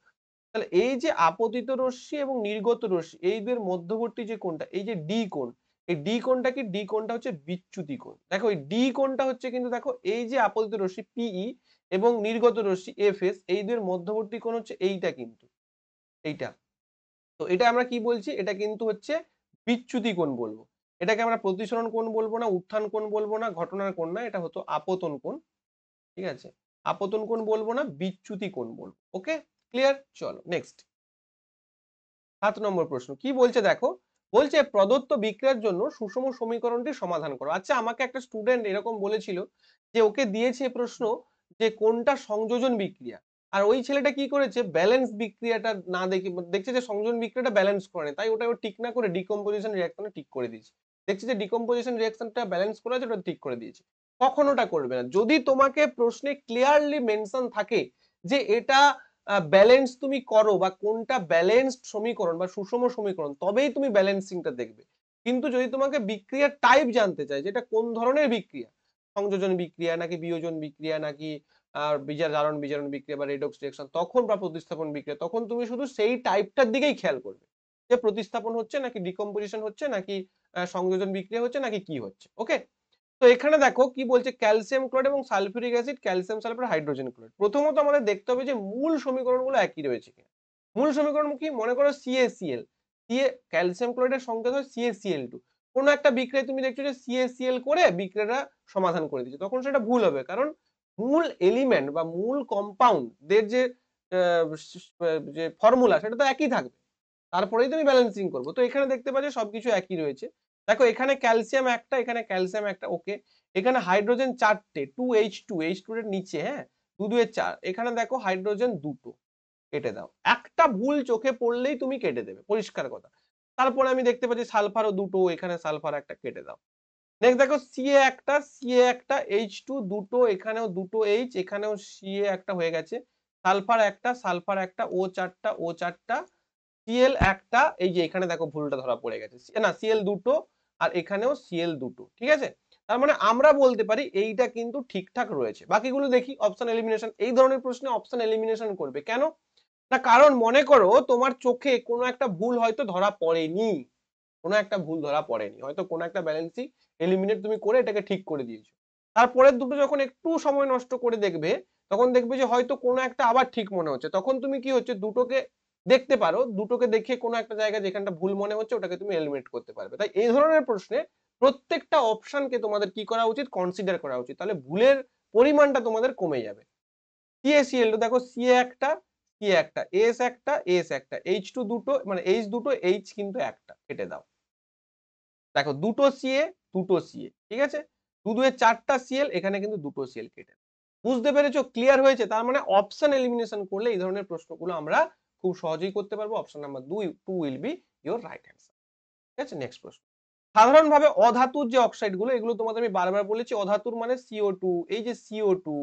তাহলে এই যে আপতিত রশ্মি এবং নির্গত রশ্মি, এই দুয়ের মধ্যবর্তী যে কোনটা এই যে ডি কোণ, এই ডি কোণটা কি? ডি কোণটা হচ্ছে বিচ্যুতি কোণ। দেখো, এই ডি কোণটা হচ্ছে কিন্তু দেখো, এই যে আপতিত রশ্মি পিই এবং নির্গত রশ্মি এফ এস এই দুয়ের মধ্যবর্তী কোণ হচ্ছে এইটা কিন্তু, এইটা। তো এটা আমরা কি বলছি? এটা কিন্তু হচ্ছে বিচ্যুতি কোণ বলব। এটাকে আমরা প্রতিসরণ কোণ বলব না, উত্থান কোণ বলব না, ঘটনার কোণ না, এটা হতো আপতন কোণ, ঠিক আছে? আপতন কোণ বলব না, বিচ্যুতি কোণ বলব, ওকে? ক্লিয়ার চলো নেক্সট সাত নম্বর প্রশ্ন, কি বলছে দেখো? বলছে প্রদত্ত বিক্রিয়ার জন্য সুষম সমীকরণটি সমাধান করো। আচ্ছা আমাকে একটা স্টুডেন্ট এরকম বলেছিল যে ওকে দিয়েছে প্রশ্ন যে কোনটা সংযোজন বিক্রিয়া। আর ওই ছেলেটা কি করেছে? ব্যালেন্স বিক্রিয়াটা না দেখে, দেখছে যে সংযোজন বিক্রিয়াটা ব্যালেন্স করে তাই ওটা ও ঠিক না করে ডিকম্পোজিশন রিয়াকশনে ঠিক করে দিয়েছে। দেখছি যে ডিকম্পোজিশন রিয়াকশনটা ব্যালেন্স করে আছে, ওটা ঠিক করে দিয়েছে। কখনোটা করবে না। যদি তোমাকে প্রশ্নে ক্লিয়ারলি মেনশন থাকে যে এটা ব্যালেন্স তুমি করো বা কোনটা ব্যালেন্সড সমীকরণ বা সুষম সমীকরণ, তবেই তুমি ব্যালেন্সিংটা দেখবে। কিন্তু যদি তোমাকে বিক্রিয়ার টাইপ জানতে চাই যেটা কোন ধরনের বিক্রিয়া সংযোজন বিক্রিয়া, নাকি বিয়োজন বিক্রিয়া, নাকি আর বিজার জারণ বিজারণ বিক্রিয়া বা রেডক্স রিঅ্যাকশন তখন বা প্রতিস্থাপন বিক্রিয়া, তখন তুমি শুধু সেই টাইপটার দিকেই খেয়াল করবে। যে প্রতিস্থাপন হচ্ছে নাকি ডিকম্পোজিশন হচ্ছে, নাকি সংযোজন বিক্রিয়া হচ্ছে, নাকি কি হচ্ছে ওকে তো এখানে দেখো কি বলছে ক্যালসিয়াম ক্লোরাইড এবং sulphuric acid calcium sulphur hydrogen chloride প্রথমত আমাদের দেখতে হবে যে মূল সমীকরণগুলো একই রয়েছে কিনা। মূল সমীকরণ কি? মনে করো সিএসিএল সিএ ক্যালসিয়াম ক্লোরাইডের সংকেত হয় সিএসিএল টু কোনো একটা বিক্রিয়ায় তুমি দেখছ যে সিএসিএল করে বিক্রিয়াটা সমাধান করে দিচ্ছে। তখন সেটা ভুল হবে। কারণ মূল এলিমেন্ট বা মূল কম্পাউন্ডদের যে যে ফর্মুলা সেটা তো একই থাকবে। তারপরেই তুমি ব্যালেন্সিং করব। তো এখানে দেখতে পাচ্ছ সবকিছু একই রয়েছে। দেখো এখানে ক্যালসিয়াম একটা, এখানে ক্যালসিয়াম একটা ওকে এখানে হাইড্রোজেন চারটে two H two H two এর নিচে হ্যাঁ? দু দুয়ের চার। এখানে দেখো হাইড্রোজেন দুটো কেটে দাও। একটা ভুল চোখে পড়লেই তুমি কেটে দেবে। পরিষ্কার কথা। তারপরে আমি দেখতে পাচ্ছি সালফারও দুটো, এখানে সালফার একটা কেটে দাও। নেক্সট দেখো সিএ একটা সিএ একটা এইচ টু দুটো, এখানেও দুটো এইচ এখানেও সিএ একটা হয়ে গেছে। সালফার একটা সালফার একটা ও চারটা ও চারটা সিএল একটা, এই যে এখানে দেখো ভুলটা ধরা পড়ে গেছে। না সিএল দুটো আর এখানেও সিএল দুটো, ঠিক আছে? তার মানে আমরা বলতে পারি এইটা কিন্তু ঠিকঠাক রয়েছে। বাকিগুলো দেখি অপশন এলিমিনেশন এই ধরনের প্রশ্নে অপশন এলিমিনেশন করবে। কেন? না, কারণ মনে করো তোমার চোখে কোনো একটা ভুল হয়তো ধরা পড়েনি। কোনো একটা ভুল ধরা পড়েনি। হয়তো কোনো একটা ব্যালেন্সই এলিমিনেট তুমি করে এটাকে ঠিক করে দিয়েছ। তারপরের দুটো যখন একটু সময় নষ্ট করে দেখবে, তখন দেখবে যে হয়তো কোনো একটা আবার ঠিক মনে হচ্ছে। তখন তুমি কি হচ্ছে, দুটোকে দেখতে পারো, দুটোকে দেখে কোনো একটা জায়গায় যেখানটা ভুল মনে হচ্ছে, ওটাকে তুমি এলিমিনেট করতে পারবে। তাই এই ধরনের প্রশ্নে প্রত্যেকটা অপশনকে তোমাদের কি করা উচিত? কনসিডার করা উচিত। তাহলে ভুলের পরিমাণটা তোমাদের কমে যাবে। সিএসিএল দেখো সিএ একটা সি একটা? এস একটা এস একটা। এইচ টু দুটো মানে এইচ দুটো এইচ কিন্তু একটা। কেটে দাও। দেখো, দুটো সিএ দুটো সিএ ঠিক আছে? দু দুয়ে চারটা সিএল এখানে কিন্তু দুটো সিএল কেটে বুঝতে পেরেছ? ক্লিয়ার হয়েছে? তার মানে অপশন এলিমিনেশন করলে এই ধরনের প্রশ্নগুলো আমরা খুব সহজেই করতে পারব। অপশন নাম্বার দুই two will be your right answer ঠিক আছে? নেক্সট প্রশ্ন। সাধারণভাবে অধাতুর যে অক্সাইডগুলো, এগুলো তোমাদের আমি বারবার বলেছি, অধাতুর মানে সিও টু এই যে সিও টু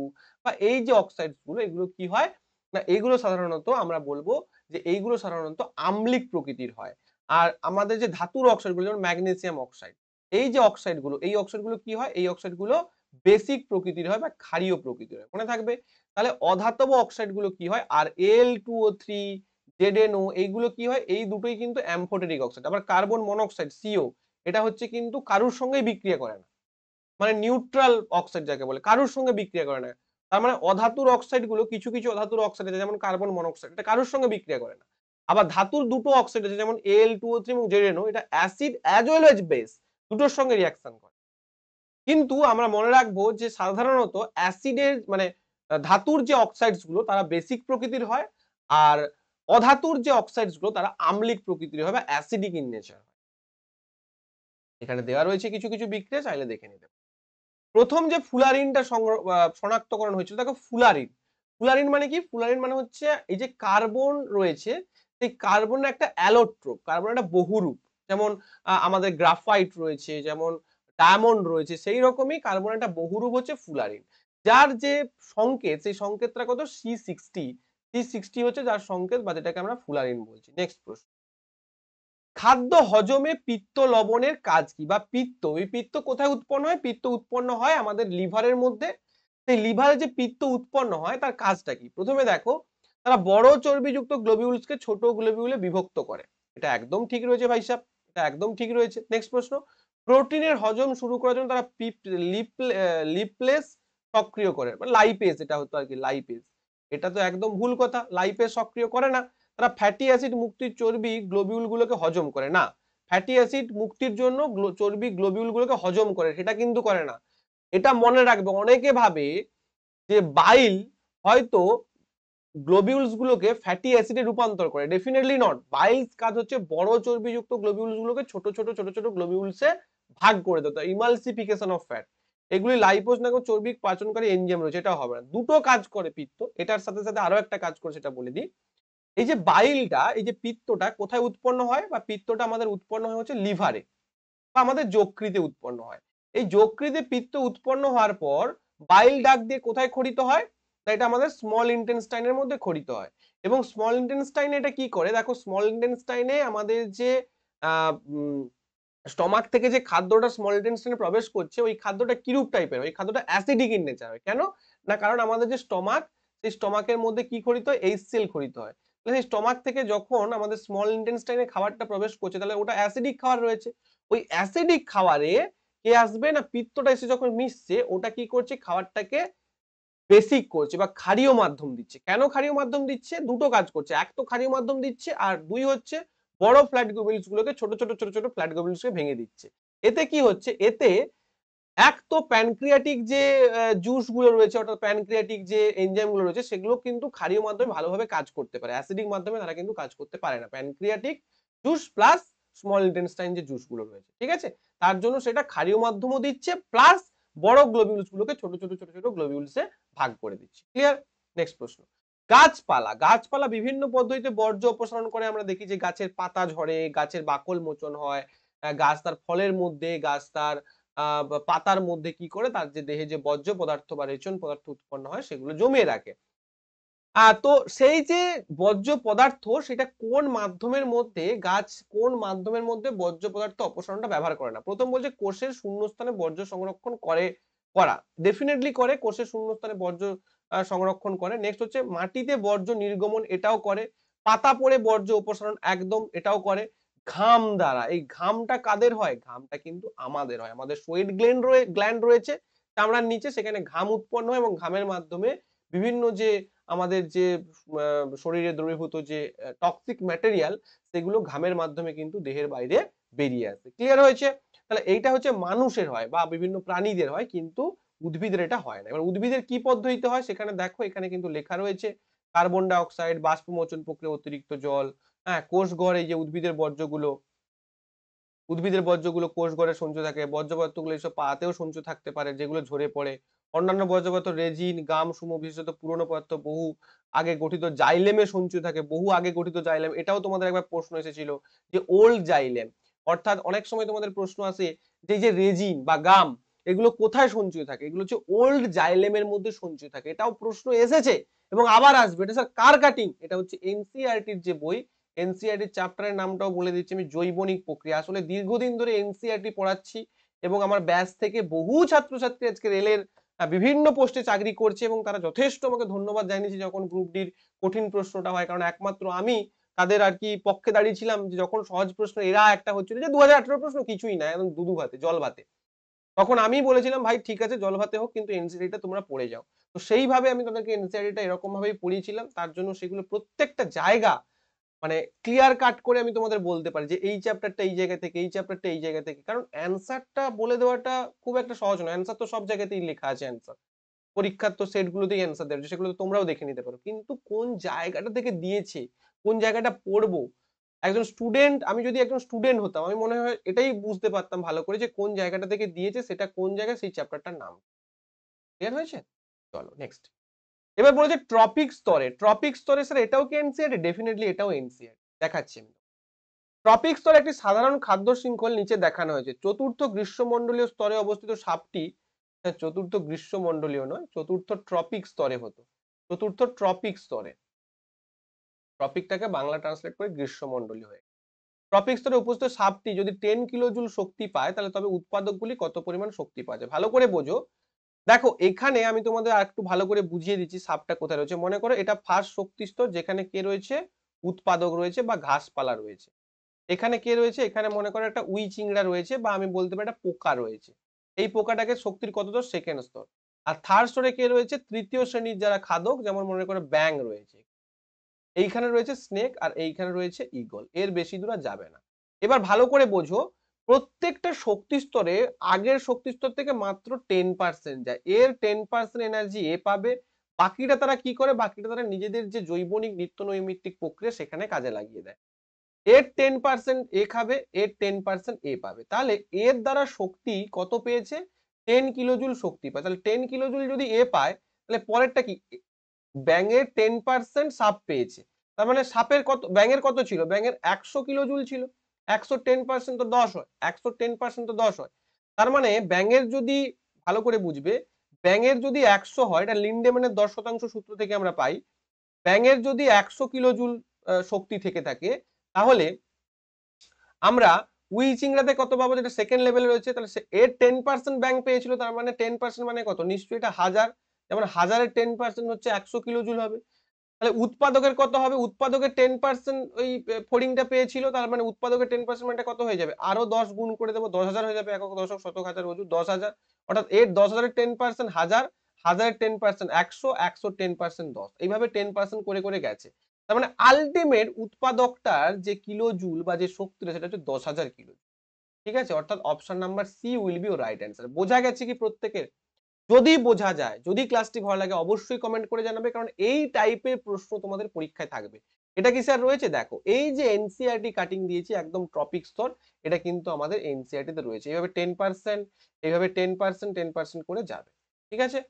বা এই যে অক্সাইডগুলো, এগুলো কি হয়? না, এইগুলো সাধারণত আমরা বলব যে এইগুলো সাধারণত আম্লিক প্রকৃতির হয়। আর আমাদের যে ধাতুর অক্সাইডগুলো যেমন ম্যাগনেসিয়াম অক্সাইড এই যে অক্সাইডগুলো এই অক্সাইডগুলো কি হয়? এই অক্সাইডগুলো বেসিক প্রকৃতির হয় বা ক্ষারীয় প্রকৃতির হয়। মনে থাকবে? তাহলে অধাতব অক্সাইডগুলো কি হয়? আর এল টু ও থ্রি জেডেনও এইগুলো কি হয়? এই দুটোই কিন্তু অ্যাম্ফোটেরিক অক্সাইড আবার কার্বন মনোক্সাইড সিও এটা হচ্ছে কিন্তু কারুর সঙ্গেই বিক্রিয়া করে না। মানে নিউট্রাল অক্সাইড যাকে বলে, কারুর সঙ্গে বিক্রিয়া করে না। তার মানে অধাতুর অক্সাইডগুলো কিছু কিছু অধাতুর অক্সাইড আছে, যেমন কার্বন মনোক্সাইড এটা কারোর সঙ্গে বিক্রিয়া করে না। আবার ধাতুর দুটো অক্সাইড আছে, যেমন এল টু থ্রি এবং জেডেনও এটা acid as well as base দুটোর সঙ্গে রিয়াকশন করে। কিন্তু আমরা মনে রাখব যে সাধারণত অ্যাসিডের মানে ধাতুর যে অক্সাইডসগুলো, তারা বেসিক প্রকৃতির হয়, আর অধাতুর যে অক্সাইডসগুলো, তারা আম্লিক প্রকৃতির হয় বা অ্যাসিডিক ইন নেচার এখানে দেওয়া রয়েছে কিছু কিছু বিক্রিয়া, চাইলে দেখে নিতে। প্রথম যে ফুলারিনটা শনাক্তকরণ হয়েছিল দেখো ফুলারিন। ফুলারিন মানে কি? ফুলারিন মানে হচ্ছে এই যে কার্বন রয়েছে, সেই কার্বনের একটা অ্যালোট্রোপ কার্বন একটা বহুরূপ। যেমন আমাদের গ্রাফাইট রয়েছে, যেমন ডায়মন্ড রয়েছে, সেই রকমই কার্বন একটা বহুরূপ হচ্ছে ফুলারিন। যার যে সংকেত, সেই সংকেতটা কত? C sixty. সি সিক্সটি হচ্ছে যার সংকেত বা যেটাকে আমরা ফুলারিন বলছি। নেক্সট প্রশ্ন। খাদ্য হজমে পিত্ত লবণের কাজ কি? বা পিত্ত, এই পিত্ত কোথায় উৎপন্ন হয়? পিত্ত উৎপন্ন হয় আমাদের লিভারের মধ্যে। সেই লিভারে যে পিত্ত উৎপন্ন হয়, তার কাজটা কি? প্রথমে দেখো, তারা বড় চর্বিযুক্ত গ্লোবিউলসকে ছোট গ্লোবিউলে বিভক্ত করে। এটা একদম ঠিক রয়েছে ভাই সাহেব এটা একদম ঠিক রয়েছে। নেক্সট প্রশ্ন প্রোটিনের হজম শুরু করার জন্য তারা লিপলেস সক্রিয় করে। লাইপেজ এটা হতো আর কি লাইপেজ এটা তো একদম ভুল কথা লাইপেজ সক্রিয় করে না। তারা ফ্যাটি অ্যাসিড মুক্তির চর্বি গ্লোবিউল গুলোকে হজম করে। না ফ্যাটি অ্যাসিড মুক্তির জন্য চর্বি গ্লোবিউল গুলোকে হজম করে, সেটা কিন্তু করে না। এটা মনে রাখবে, অনেকে ভাবে যে বাইল হয়তো গ্লোবিউলস গুলোকে ফ্যাটি অ্যাসিডে রূপান্তর করে। ডেফিনেটলি নট বাইলস কাজ হচ্ছে বড় চর্বিযুক্ত গ্লোবিউলস গুলোকে ছোট ছোট ছোট ছোট গ্লোবিউলসে ভাগ করে দিতে ইমালসিফিকেশন অফ ফ্যাট এগুলি লাইপোজ নাকি চর্বি পাচনকারী এনজিএম রয়েছে, এটা হবে না। দুটো কাজ করে পিত্ত, এটার সাথে সাথে আরও একটা কাজ করে, সেটা বলে দিই। এই যে বাইলটা এই যে পিত্তটা কোথায় উৎপন্ন হয়? বা পিত্তটা আমাদের উৎপন্ন হয় হচ্ছে লিভারে বা আমাদের যকৃতে উৎপন্ন হয়। এই যকৃতে পিত্ত উৎপন্ন হওয়ার পর বাইল ডাক দিয়ে কোথায় খরিত হয়? এটা আমাদের স্মল ইন্টেনস্টাইনের মধ্যে খরিত হয়। এবং স্মল ইন্টেনস্টাইনে এটা কি করে? দেখো স্মল ইন্টেনস্টাইনে আমাদের যে স্টমাক থেকে যে খাদ্যটা স্মল ইন্টেনস্টাইনে প্রবেশ করছে, ওই খাদ্যটা কিরূপ টাইপের ওই খাদ্যটা অ্যাসিডিক ইন নেচার হয়। কেন? না, কারণ আমাদের যে স্টমাক সেই স্টমাকের মধ্যে কি খরিত হয়? এইচসিএল খরিত হয়। সেই স্টমাক থেকে যখন আমাদের স্মল ইন্টেনস্টাইনে খাবারটা প্রবেশ করছে, তাহলে ওটা অ্যাসিডিক খাবার রয়েছে। ওই অ্যাসিডিক খাবারে কে আসবে না পিত্তটা এসে যখন মিশছে, ওটা কি করছে? খাবারটাকে বেসিক করছে বা ক্ষারীয় মাধ্যম দিচ্ছে। কেন ক্ষারীয় মাধ্যম দিচ্ছে? দুটো কাজ করছে। এক তো ক্ষারীয় মাধ্যম দিচ্ছে আর দুই হচ্ছে বড় ফ্ল্যাট গোবিলস গুলোকে, ছোট ছোট ছোট ছোট ফ্ল্যাট গোবিলসকে ভেঙে দিচ্ছে। এতে কি হচ্ছে? এতে এক তো প্যানক্রিয়াটিক যে জুসগুলো রয়েছে, অর্থাৎ প্যানক্রিয়াটিক যে এনজাইমগুলো রয়েছে, সেগুলো কিন্তু ক্ষারীয় মাধ্যমে ভালোভাবে কাজ করতে পারে। অ্যাসিডিক মাধ্যমে তারা কিন্তু কাজ করতে পারে না। Pancreatic juice plus small intestine যে জুসগুলো রয়েছে, ঠিক আছে? তার জন্য সেটা ক্ষারীয় মাধ্যমও দিচ্ছে প্লাস বড় গ্লোবিউলস গুলোকে ছোট ছোট ছোট ছোট গ্লোবিউলসে ভাগ করে দিচ্ছে। ক্লিয়ার নেক্সট প্রশ্ন। গাছপালা। গাছপালা বিভিন্ন পদ্ধতিতে বর্জ্য অপসারণ করে। আমরা দেখি যে গাছের পাতা ঝরে, গাছের বাকল মোচন হয় গাছ তার ফলের মধ্যে, গাছ তার পাতার মধ্যে কি করে তার যে দেহে যে বর্জ্য পদার্থ বা রেচন পদার্থ উৎপন্ন হয় সেগুলো জমিয়ে রাখে। তো সেই যে বর্জ্য পদার্থ সেটা কোন মাধ্যমের মধ্যে, গাছ কোন মাধ্যমের মধ্যে বর্জ্য পদার্থ অপসারণটা ব্যবহার করে না? প্রথম বলছে কোষের শূন্যস্থানে বর্জ্য সংরক্ষণ করে, করা। ডেফিনেটলি করে, কোষের শূন্যস্থানে বর্জ্য সংরক্ষণ করে। নেক্সট হচ্ছে মাটিতে বর্জ্য নির্গমন এটাও করে। পাতা পড়ে বর্জ্য অপসারণ একদম এটাও করে। ঘাম দ্বারা, এই ঘামটা কাদের হয়? ঘামটা কিন্তু আমাদের হয়। আমাদের সোয়েট গ্ল্যান্ড রয়ে গ্ল্যান্ড রয়েছে চামড়ার নিচে সেখানে ঘাম উৎপন্ন হয় এবং ঘামের মাধ্যমে বিভিন্ন যে আমাদের যে শরীরে দ্রবীভূত যে টক্সিক ম্যাটেরিয়াল সেগুলো ঘামের মাধ্যমে কিন্তু দেহের বাইরে বেরিয়ে আসে। ক্লিয়ার হয়েছে? তাহলে এইটা হচ্ছে মানুষের হয় বা বিভিন্ন প্রাণীদের হয়, কিন্তু উদ্ভিদের এটা হয় না। এবার উদ্ভিদের কি পদ্ধতিতে হয়? সেখানে দেখো, এখানে কিন্তু লেখা রয়েছে কার্বন ডাই অক্সাইড বাষ্পমোচন প্রক্রিয়া, অতিরিক্ত জল হ্যাঁ কোষ গড়ে যে উদ্ভিদের বর্জ্যগুলো উদ্ভিদের বর্জ্যগুলো কোষ গড়ে সঞ্চয় থাকে বর্জ্য পদার্থগুলো এইসব পাতেও সঞ্চয় থাকতে পারে, যেগুলো ঝরে পড়ে। অন্যান্য বর্জ্য পদার্থ রেজিন, গাম সুমো বিশেষত পুরনো পদার্থ, বহু আগে গঠিত জাইলেমে সঞ্চয় থাকে, বহু আগে গঠিত জাইলেম, এটাও তোমাদের একবার প্রশ্ন এসেছিল যে ওল্ড জাইলেম। অর্থাৎ অনেক সময় তোমাদের প্রশ্ন আসে যে যে রেজিন বা গাম, এগুলো কোথায় সঞ্চয় থাকে? এগুলো হচ্ছে ওল্ড জাইলেমের মধ্যে সঞ্চয় থাকে। এটাও প্রশ্ন এসেছে এবং আবার আসবে। এটা স্যার কার কাটিং? এটা হচ্ছে এনসিআরটির যে বই এনসিআরটির চ্যাপ্টারের নামটাও বলে দিচ্ছি, আমি জৈবনিক প্রক্রিয়া। আসলে দীর্ঘদিন ধরে এনসিআরটি পড়াচ্ছি এবং আমার ব্যাচ থেকে বহু ছাত্রছাত্রী আজকে রেলের বিভিন্ন পোস্টে চাকরি করছে এবং তারা যথেষ্ট আমাকে ধন্যবাদ জানিয়েছে যখন গ্রুপ ডির কঠিন প্রশ্নটা হয়। কারণ একমাত্র আমি তাদের আর কি পক্ষে দাঁড়িয়েছিলাম যে যখন সহজ প্রশ্ন এরা একটা হচ্ছিল যে দু হাজার আঠেরো প্রশ্ন কিছুই না, একদম দুদু ভাতে জল ভাতে তখন আমি বলেছিলাম, ভাই, ঠিক আছে জল ভাতে হোক, কিন্তু এনসিআরটিটা তোমরা পড়ে যাও। তো সেইভাবে আমি তাদেরকে এনসিআরটিটা এরকম ভাবেই পড়িয়েছিলাম। তার জন্য সেগুলো প্রত্যেকটা জায়গা মানে ক্লিয়ার কাট করে আমি তোমাদের বলতে পারি যে এই চ্যাপ্টারটা এই জায়গা থেকে, এই চ্যাপ্টারটা এই জায়গা থেকে। কারণ অ্যান্সারটা বলে দেওয়াটা খুব একটা সহজ নয়। অ্যান্সার তো সব জায়গাতেই লেখা আছে অ্যান্সার পরীক্ষার তো সেটগুলোতেই অ্যান্সার দেওয়া সেগুলো তো তোমরাও দেখে নিতে পারো। কিন্তু কোন জায়গাটা থেকে দিয়েছে, কোন জায়গাটা পড়ব? একজন স্টুডেন্ট আমি যদি একজন স্টুডেন্ট হতাম, আমি মনে হয় এটাই বুঝতে পারতাম ভালো করে যে কোন জায়গাটা থেকে দিয়েছে, সেটা কোন জায়গায় সেই চ্যাপ্টারটার নাম। ক্লিয়ার হয়েছে? চলো নেক্সট এবার বলেছে ট্রপিক স্তরে ট্রপিক স্তরে স্যার এটাও কি এনসিআর ডেফিনেটলি এটাও এনসিআর দেখাচ্ছি আমি। ট্রপিক স্তরে একটি সাধারণ খাদ্য শৃঙ্খল নিচে দেখানো হয়েছে। চতুর্থ গ্রীষ্মমণ্ডলীয় স্তরে অবস্থিত সাপটি হ্যাঁ, চতুর্থ গ্রীষ্মমন্ডলীয় নয় চতুর্থ ট্রপিক স্তরে হতো। চতুর্থ ট্রপিক স্তরে। ট্রপিকটাকে বাংলা ট্রান্সলেট করে গ্রীষ্মমণ্ডলী হয়ে। ট্রপিক স্তরে উপস্থিত সাপটি যদি টেন কিলোজুল শক্তি পায় তাহলে তবে উৎপাদকগুলি কত পরিমাণ শক্তি পাওয়া যায়? ভালো করে বোঝো। দেখো, এখানে আমি তোমাদের আর একটু ভালো করে বুঝিয়ে দিচ্ছি সাপটা কোথায় রয়েছে। মনে করো এটা ফার্স্ট শক্তি স্তর যেখানে কে রয়েছে? উৎপাদক রয়েছে বা ঘাসপালা রয়েছে। এখানে কে রয়েছে? এখানে মনে করো একটা উই চিংড়া রয়েছে বা আমি বলতে পারি একটা পোকা রয়েছে। এই পোকাটাকে শক্তির কত স্তর? সেকেন্ড স্তর। আর থার্ড স্তরে কে রয়েছে? তৃতীয় শ্রেণির যারা খাদক, যেমন মনে করো ব্যাং রয়েছে। এইখানে রয়েছে স্নেক আর এইখানে রয়েছে ইগল এর বেশি দূর যাবে না। এবার ভালো করে বোঝো প্রত্যেকটা শক্তি স্তরে আগের শক্তি স্তর থেকে মাত্র টেন পার্সেন্ট যায়। এর টেন পার্সেন্ট এনার্জি এ পাবে। বাকিটা তারা কি করে? বাকিটা তারা নিজেদের যে জৈবনিক নিত্য নৈমিত্তিক প্রক্রিয়া সেখানে কাজে লাগিয়ে দেয়। এর টেন পার্সেন্ট এ খাবে, এর টেন পার্সেন্ট এ পাবে। তাহলে এর দ্বারা শক্তি কত পেয়েছে? টেন কিলোজুল শক্তি পায়। তাহলে টেন কিলোজুল যদি এ পায়, তাহলে পরেরটা কি? ব্যাঙের টেন পার্সেন্ট সাপ পেয়েছে। তার মানে সাপের কত ব্যাঙের কত ছিল? ব্যাঙের একশো কিলোজুল ছিল। একশো টেন পার্সেন্ট তো দশ হয় একশো টেন পার্সেন্ট তো দশ হয়। তার মানে ব্যাঙের যদি ভালো করে বুঝবে ব্যাঙের যদি একশো হয় এটা লিন্ডেম্যানের দশ শতাংশ সূত্র থেকে আমরা পাই ব্যাঙের যদি একশো কিলোজুল আহ, শক্তি থেকে থাকে তাহলে আমরা উই চিংড়াতে কত পাবো? যেটা সেকেন্ড লেভেলে রয়েছে তাহলে এর টেন পার্সেন্ট ব্যাংক পেয়েছিল তার মানে টেন পার্সেন্ট মানে কত? নিশ্চয়ই এটা হাজার যেমন হাজারের টেন পার্সেন্ট হচ্ছে একশো কিলোজুল হবে। তাহলে উৎপাদকের কত হবে? উৎপাদকের টেন পার্সেন্ট ওই ফড়িংটা পেয়েছিল, তার মানে উৎপাদকের টেন পার্সেন্ট কত হয়ে যাবে? আরও দশ গুণ করে দেবো, দশ হাজার হয়ে যাবে একক, দশক, শতক, হাজার, অজু, দশ হাজার। অর্থাৎ এর দশ হাজারের টেন পার্সেন্ট হাজার, হাজারের টেন পার্সেন্ট একশো একশো টেন পার্সেন্ট দশ। এইভাবে টেন পার্সেন্ট করে করে গেছে। তার মানে আলটিমেট উৎপাদকটার যে কিলো জুল বা যে শক্তি সেটা হচ্ছে দশ হাজার কিলো ঠিক আছে? অর্থাৎ option number C will be right answer বোঝা গেছে কি প্রত্যেকের? যদি বোঝা যায়, যদি ক্লাসটি ভালো লাগে, অবশ্যই কমেন্ট করে জানাবে, কারণ এই টাইপের প্রশ্ন তোমাদের পরীক্ষায় থাকবে। এটা কি স্যার রয়েছে? দেখো, এই যে এনসিআরটি কাটিং দিয়েছি একদম টপিক স্তর, এটা কিন্তু আমাদের এনসিআরটি তে রয়েছে। এইভাবে টেন পার্সেন্ট এইভাবে টেন পার্সেন্ট টেন পার্সেন্ট করে যাবে। ঠিক আছে?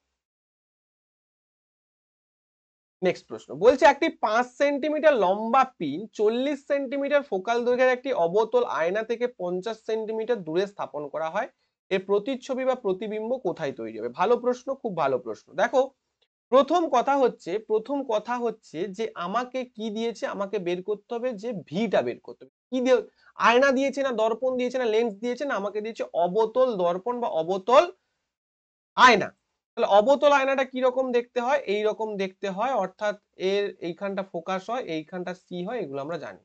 নেক্সট প্রশ্ন। বলছে একটি পাঁচ সেন্টিমিটার লম্বা পিন চল্লিশ সেন্টিমিটার ফোকাল দৈর্ঘ্যের একটি অবতল আয়না থেকে পঞ্চাশ সেন্টিমিটার দূরে স্থাপন করা হয়। এর প্রতিচ্ছবি বা প্রতিবিম্ব কোথায় তৈরি হবে? ভালো প্রশ্ন, খুব ভালো প্রশ্ন। দেখো, প্রথম কথা হচ্ছে, প্রথম কথা হচ্ছে যে আমাকে কি দিয়েছে? আমাকে বের করতে হবে যে ভিটা বের করতে হবে। কি দিয়ে? আয়না দিয়েছে না, দর্পণ দিয়েছে না লেন্স দিয়েছে না, আমাকে দিয়েছে অবতল দর্পণ বা অবতল আয়না। তাহলে অবতল আয়নাটা কি রকম দেখতে হয়? এই রকম দেখতে হয়, অর্থাৎ এর এইখানটা ফোকাস হয়, এইখানটা সি হয়, এগুলো আমরা জানি।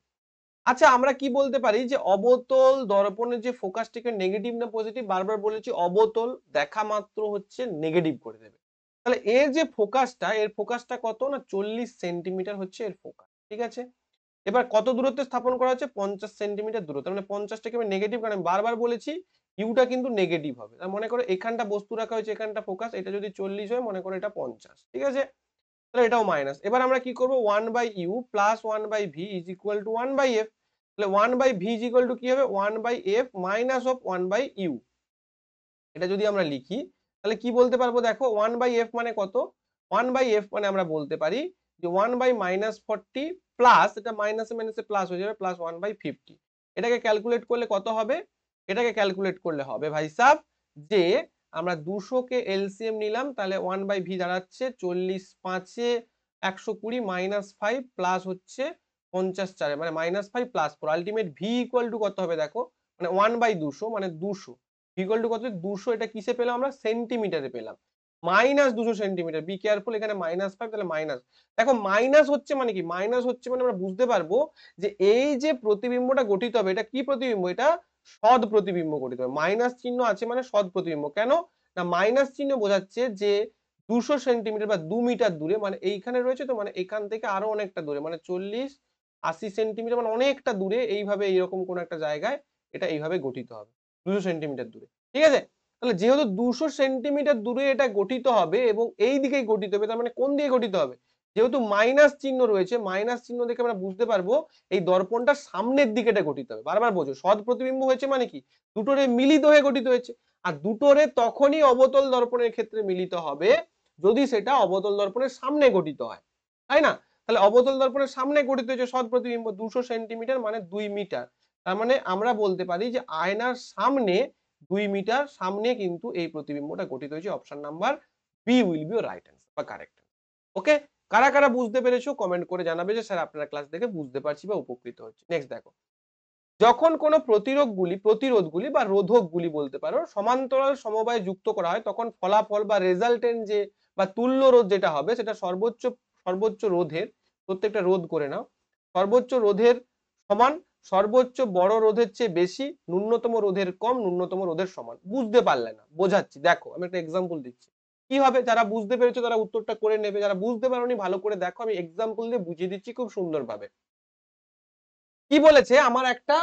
আচ্ছা আমরা কি বলতে পারি যে অবতল দর্পণের যে ফোকাসটিকে নেগেটিভ না পজিটিভ বারবার বলেছি অবতল, দেখা মাত্র হচ্ছে নেগেটিভ করে দেবে। তাহলে এর যে ফোকাসটা এর ফোকাসটা কত না চল্লিশ সেন্টিমিটার হচ্ছে এর ফোকাস ঠিক আছে? এবার কত দূরত্বে স্থাপন করা হচ্ছে? পঞ্চাশ সেন্টিমিটার দূরত্ব মানে পঞ্চাশটাকে আমি নেগেটিভ কারণ বারবার বলেছি ইউটা কিন্তু নেগেটিভ হবে। মনে করো এখানটা বস্তু রাখা হয়েছে, এখানটা ফোকাস এটা যদি চল্লিশ হয়, মনে করো এটা পঞ্চাশ, ঠিক আছে? তাহলে এটাও মাইনাস এবার আমরা কি করব one by U plus one by V is equal to one by F তাহলে one by V is equal to কি হবে one by F minus of one by U এটা যদি আমরা লিখি তাহলে কি বলতে পারব দেখো ওয়ান বাই এফ মানে কত ওয়ান বাই এফ মানে আমরা বলতে পারি যে one by minus forty plus এটা মাইনাসে মাইনাসে প্লাস হয়ে যাবে প্লাস ওয়ান বাই ফিফটি এটাকে ক্যালকুলেট করলে কত হবে এটাকে ক্যালকুলেট করলে হবে ভাই সাহ যে আমরা দুশোকে এলসিএম নিলাম, তাহলে ওয়ান বাই ভি দাঁড়াচ্ছে চল্লিশ পাঁচে একশো কুড়ি মাইনাস ফাইভ প্লাস হচ্ছে পঞ্চাশ চারে মানে minus five plus four ultimate V equal to কত হবে দেখো? মানে ওয়ান বাই দুশো মানে দুশো। ভি ইকুয়াল টু কত? দুশো, এটা কিসে পেলাম আমরা? সেন্টিমিটারে পেলাম। মাইনাস দুশো সেন্টিমিটার বি কেয়ারফুল এখানে মাইনাস ফাইভ তাহলে মাইনাস দেখো মাইনাস হচ্ছে মানে কি? মাইনাস হচ্ছে মানে আমরা বুঝতে পারব যে এই যে প্রতিবিম্বটা গঠিত হবে, এটা কি প্রতিবিম্ব? এটা সদ প্রতিবিম্ব গঠিত হবে মাইনাস চিহ্ন আছে মানে সদ প্রতিবিম্ব। কেন? না, মাইনাস চিহ্ন বোঝাচ্ছে যে দুশো সেন্টিমিটার বা দু মিটার দূরে মানে এইখানে রয়েছে তো মানে এখান থেকে আরও অনেকটা দূরে মানে চল্লিশ, আশি সেন্টিমিটার মানে অনেকটা দূরে, এইভাবে এইরকম কোন একটা জায়গায় এটা এইভাবে গঠিত হবে, দুশো সেন্টিমিটার দূরে। ঠিক আছে? তাহলে যেহেতু দুশো সেন্টিমিটার দূরে এটা গঠিত হবে এবং এই দিকেই গঠিত হবে, তার মানে কোন দিকে গঠিত হবে? যেহেতু মাইনাস চিহ্ন রয়েছে মাইনাস চিহ্ন দেখে আমরা বুঝতে পারব, এই দর্পণটা সামনের দিকে গঠিত হবে। বারবার বোঝো, সৎ প্রতিবিম্ব হয়েছে মানে কি? দুটোরে মিলিত হয়ে গঠিত হয়েছে। আর দুটোরে তখনই অবতল দর্পণের ক্ষেত্রে মিলিত হবে যদি সেটা অবতল দর্পণের সামনে গঠিত হয়। তাই না? তাহলে অবতল দর্পণের সামনে গঠিত হয়েছে সৎ প্রতিবিম্ব দুশো সেন্টিমিটার মানে দুই মিটার। তার মানে আমরা বলতে পারি যে আয়নার সামনে দুই মিটার, সামনে কিন্তু এই প্রতিবিম্বটা গঠিত হয়েছে। Option number B will be right answer বা কারেক্ট ওকে কারা কারা বুঝতে পেরেছ কমেন্ট করে জানাবে যে, স্যার, আপনারা ক্লাস দেখে বুঝতে পারছি বা উপকৃত হচ্ছে। নেক্সট দেখো। যখন কোনো প্রতিরোধগুলি প্রতিরোধগুলি বা রোধকগুলি বলতে পারো, সমান্তরাল সমবায়ে যুক্ত করা হয়, তখন ফলাফল বা রেজাল্টেন্ট যে বা তুল্য রোধ যেটা হবে, সেটা সর্বোচ্চ সর্বোচ্চ রোধের, প্রত্যেকটা রোধ করে নাও। সর্বোচ্চ রোধের সমান, সর্বোচ্চ বড় রোধের চেয়ে বেশি, ন্যূনতম রোধের কম, ন্যূনতম রোধের সমান। বুঝতে পারলে না, বোঝাচ্ছি। দেখো, আমি একটা এক্সাম্পল দিচ্ছি। কি হবে, যারা বুঝতে পেরেছ তারা উত্তরটা করে নেবে। যারা বুঝতে পারোনি, ভালো করে দেখো, আমি এক্সাম্পল দিয়ে বুঝিয়ে দিচ্ছি খুব সুন্দরভাবে। কি বলেছে? আমার একটা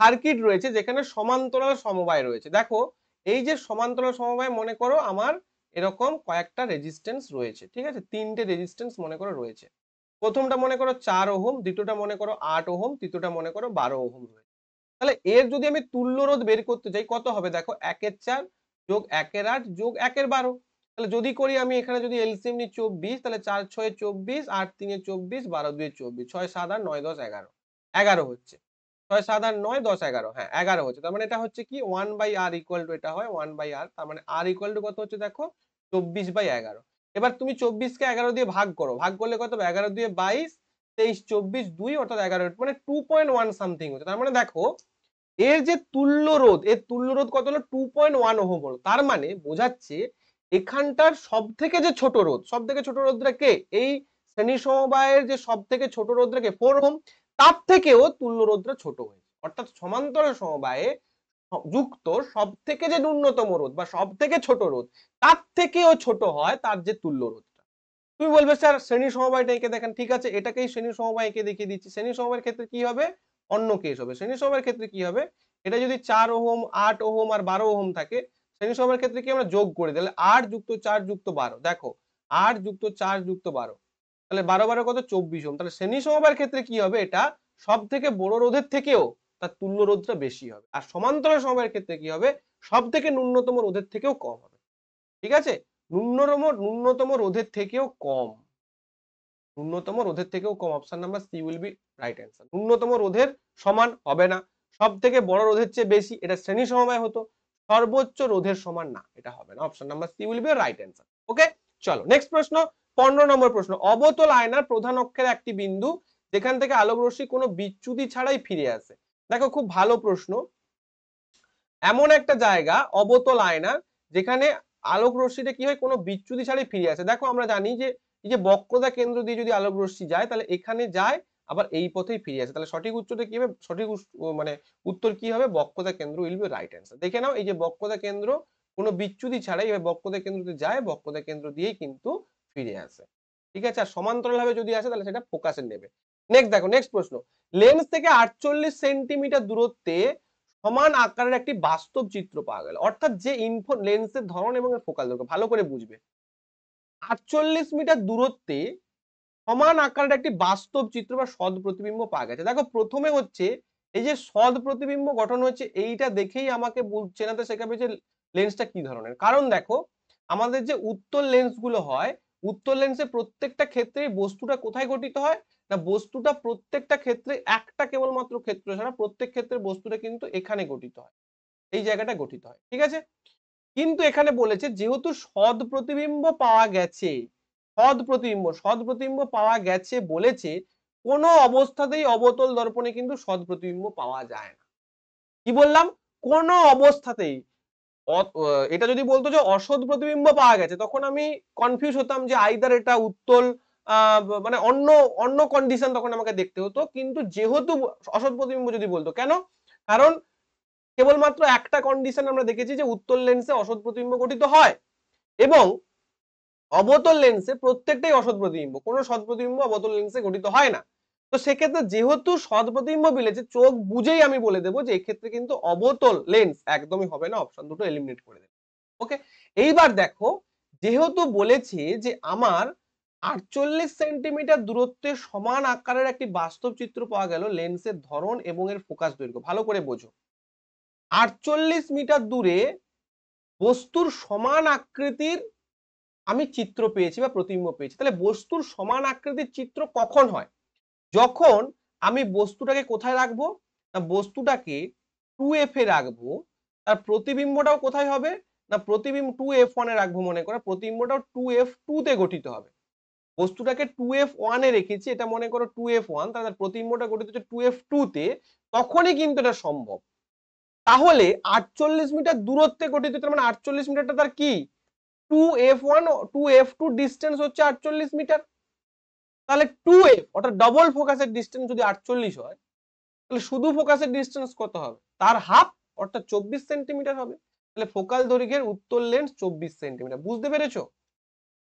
সার্কিট রয়েছে যেখানে সমান্তরাল সমবায় রয়েছে। দেখো, এই যে সমান্তরাল সমবায়, মনে করো আমার এরকম কয়েকটা রেজিস্ট্যান্স রয়েছে, ঠিক আছে? তিনটে রেজিস্ট্যান্স মনে করো রয়েছে। প্রথমটা মনে করো চার ওহম, দ্বিতীয়টা মনে করো আট ওহম, তৃতীয়টা মনে করো বারো ওহম রয়েছে। তাহলে এর যদি আমি তুল্য রোধ বের করতে চাই, কত হবে? দেখো, একের চার যোগ একের আট যোগ একের বারো। তাহলে যদি করি আমি এখানে যদি এলসিএম নিই চব্বিশ, তাহলে চার, ছয়, চব্বিশ, আট, তিনে চব্বিশ, বারো দুই চব্বিশ, ছয়, সাত, আট, নয়, দশ, এগারো। এগারো হচ্ছে। ছয়, সাত, আট, নয়, দশ, এগারো হ্যাঁ এগারো হচ্ছে। তার মানে এটা হচ্ছে কি? One by R equal to এটা হয় ওয়ান বাই আর তার মানে আর ইকুয়াল টু কত হচ্ছে দেখো? চব্বিশ বাই এগারো। এবার তুমি চব্বিশকে এগারো দিয়ে ভাগ করো। ভাগ করলে কত এগারো দিয়ে বাইশ, তেইশ, চব্বিশ, দুই, অর্থাৎ এগারো মানে টু পয়েন্ট ওয়ান সামথিং হচ্ছে। তার মানে দেখো, এর যে তুল্য রোধ, এর তুল্য রোধ কত হলো? টু পয়েন্ট ওয়ান ওহম হলো। তার মানে বোঝাচ্ছে এখানটার সব থেকে যে ছোট রোদ সব থেকে ছোট রোধটা কে? এই শ্রেণি সমবায়ের যে সব থেকে ছোট কে? ফোর হোম তার থেকেও তুল্য রোধটা ছোট হয়েছে। অর্থাৎ সমান্তরাল সমবায়ে যুক্ত সব থেকে যে ন্যূনতম রোধ বা সব থেকে ছোট রোদ, তার থেকেও ছোট হয় তার যে তুল্য রোধটা তুমি বলবে, স্যার শ্রেণি সমবায়টা এঁকে দেখেন। ঠিক আছে, এটাকেই শ্রেণি সমবায় এঁকে দেখিয়ে দিচ্ছি। শ্রেণি সমবায়ের ক্ষেত্রে কি হবে? অন্য কেস হবে। শ্রেণি সমবায়ের ক্ষেত্রে কি হবে? এটা যদি চার ওহম, আট ওহম আর বারো ওহম থাকে শ্রেণি সময়ের ক্ষেত্রে কি আমরা যোগ করে? তাহলে আট যুক্ত চার যুক্ত বারো। দেখো, আট যুক্ত চার যুক্ত বারো। তাহলে বারো বারো কত? চব্বিশ ওহম। তাহলে শ্রেণি সমবায়ের ক্ষেত্রে কি হবে? এটা সব থেকে বড় রোধের থেকেও তার তুল্য রোধটা বেশি হবে। আর সমান্তরাল সমবায়ের ক্ষেত্রে কি হবে? সব থেকে ন্যূনতম রোধের থেকেও কম হবে। ঠিক আছে? ন্যূনতম ন্যূনতম রোধের থেকেও কম। ন্যূনতম রোধের থেকেও কম। Option number C will be right answer ন্যূনতম রোধের সমান হবে না। সব থেকে বড় রোধের চেয়ে বেশি এটা শ্রেণি সমবায় হতো। সর্বোচ্চ রোধের সমান না, এটা হবে না। Option number C will be right answer okay চলো নেক্সট প্রশ্ন, পনেরো নম্বর প্রশ্ন। অবতল আয়নার প্রধান অক্ষের একটি বিন্দু, যেখান থেকে আলোক রশ্মি কোনো বিচ্যুতি ছাড়াই ফিরে আসে। দেখো, খুব ভালো প্রশ্ন। এমন একটা জায়গা, অবতল আয়না, যেখানে আলোক রশ্মিটা কি হয়, কোনো বিচ্যুতি ছাড়াই ফিরে আসে। দেখো, আমরা জানি যে, এই যে বক্রতা কেন্দ্র দিয়ে যদি আলোক রশ্মি যায়, তাহলে এখানে যায় আবার এই পথেই ফিরে আসে। তাহলে সঠিক উত্তরটা কি হবে? সঠিক মানে উত্তর কি হবে? বক্রতা কেন্দ্র উইল বি রাইট অ্যান্সার। দেখে নাও, এই যে বক্রতা কেন্দ্র, কোনো বিচ্যুতি ছাড়াই এবার বক্রতা কেন্দ্রতে যায়, বক্রতা কেন্দ্র দিয়েই কিন্তু ফিরে আসে। ঠিক আছে? আর সমান্তরালভাবে যদি আসে, তাহলে সেটা ফোকাসে নেবে। নেক্সট দেখো, নেক্সট প্রশ্ন। লেন্স থেকে আটচল্লিশ সেন্টিমিটার দূরত্বে সমান আকারের একটি বাস্তব চিত্র পাওয়া গেল। অর্থাৎ যে ইনফো লেন্সের ধরন এবং ফোকাল দৈর্ঘ্য, ভালো করে বুঝবে। আটচল্লিশ মিটার দূরত্বে সমান আকারের একটি বাস্তব চিত্র বা সদ প্রতিবিম্ব পাওয়া গেছে। দেখো, প্রথমে হচ্ছে এই যে সদ প্রতিবিম্ব গঠন হচ্ছে এইটা দেখেই আমাকে চেনাতে শেখাবে যে লেন্সটা কি ধরনের। কারণ দেখো, আমাদের যে উত্তর লেন্সগুলো হয় উত্তর লেন্সে প্রত্যেকটা ক্ষেত্রে বস্তুটা কোথায় গঠিত হয়? না, বস্তুটা প্রত্যেকটা ক্ষেত্রে একটা কেবলমাত্র ক্ষেত্র ছাড়া প্রত্যেক ক্ষেত্রে বস্তুটা কিন্তু এখানে গঠিত হয়। এই জায়গাটা গঠিত হয়। ঠিক আছে? কিন্তু এখানে বলেছে, যেহেতু সদ প্রতিবিম্ব পাওয়া গেছে সদ প্রতিবিম্ব সদ প্রতিবিম্ব পাওয়া গেছে বলেছে, কোনো অবস্থাতেই অবতল দর্পণে কিন্তু সদ প্রতিবিম্ব পাওয়া যায় না। কি বললাম? কোনো অবস্থাতেই। এটা যদি বলতো যে অসৎ প্রতিবিম্ব পাওয়া গেছে, তখন আমি কনফিউজ হতাম যে আইদার এটা উত্তল মানে অন্য অন্য কন্ডিশন তখন আমাকে দেখতে হতো। কিন্তু যেহেতু অসৎ প্রতিবিম্ব যদি বলতো, কেন? কারণ কেবলমাত্র একটা কন্ডিশন আমরা দেখেছি যে উত্তল লেন্সে অসৎ প্রতিবিম্ব গঠিত হয়। এবং অবতল লেন্সে প্রত্যেকটাই অসৎ প্রতিবিম্ব। কোনো সৎ প্রতিবিম্ব অবতল লেন্সে গঠিত হয় না। তো সেক্ষেত্রে যেহেতু সৎ প্রতিবিম্ব মিলেছে চোখ বুঝেই আমি বলে দেবো যে এক্ষেত্রে কিন্তু অবতল লেন্স একদমই হবে না অপশন দুটো এলিমিনেট করে দেবে। ওকে এইবার দেখো, যেহেতু বলেছে যে আমার আটচল্লিশ সেন্টিমিটার দূরত্বে সমান আকারের একটি বাস্তব চিত্র পাওয়া গেল লেন্সের ধরন এবং এর ফোকাস দৈর্ঘ্য। ভালো করে বোঝো। আটচল্লিশ মিটার দূরে বস্তুর সমান আকৃতির আমি চিত্র পেয়েছি বা প্রতিবিম্ব পেয়েছি। তাহলে বস্তুর সমান আকৃতির চিত্র কখন হয়? যখন আমি বস্তুটাকে কোথায় রাখব? না, বস্তুটাকে টু এফ এ রাখব, তার প্রতিবিম্বটাও কোথায় হবে? না, প্রতিবিম্ব টু এফ ওয়ানে রাখব মনে করো, প্রতিবিম্বটাও টু এফ টু তে গঠিত হবে। বস্তুটাকে টু এফ ওয়ানে রেখেছি, এটা মনে করো টু এফ ওয়ান তার প্রতিবিম্বটা গঠিত হচ্ছে টু এফ টু তে, তখনই কিন্তু এটা সম্ভব। তাহলে আটচল্লিশ মিটার দূরত্বে গঠিত, তার মানে আটচল্লিশ মিটারটা তার কি? Two F one two F two distance হচ্ছে আটচল্লিশ মিটার। তাহলে টু এফ অর্থাৎ ডবল ফোকাসের ডিস্টেন্স যদি আটচল্লিশ হয়, তাহলে শুধু ফোকাসের ডিস্টেন্স কত হবে? তার হাফ অর্থাৎ চব্বিশ সেন্টিমিটার হবে। তাহলে ফোকাল দৈর্ঘ্যের উত্তর লেন্স চব্বিশ সেন্টিমিটার বুঝতে পেরেছ?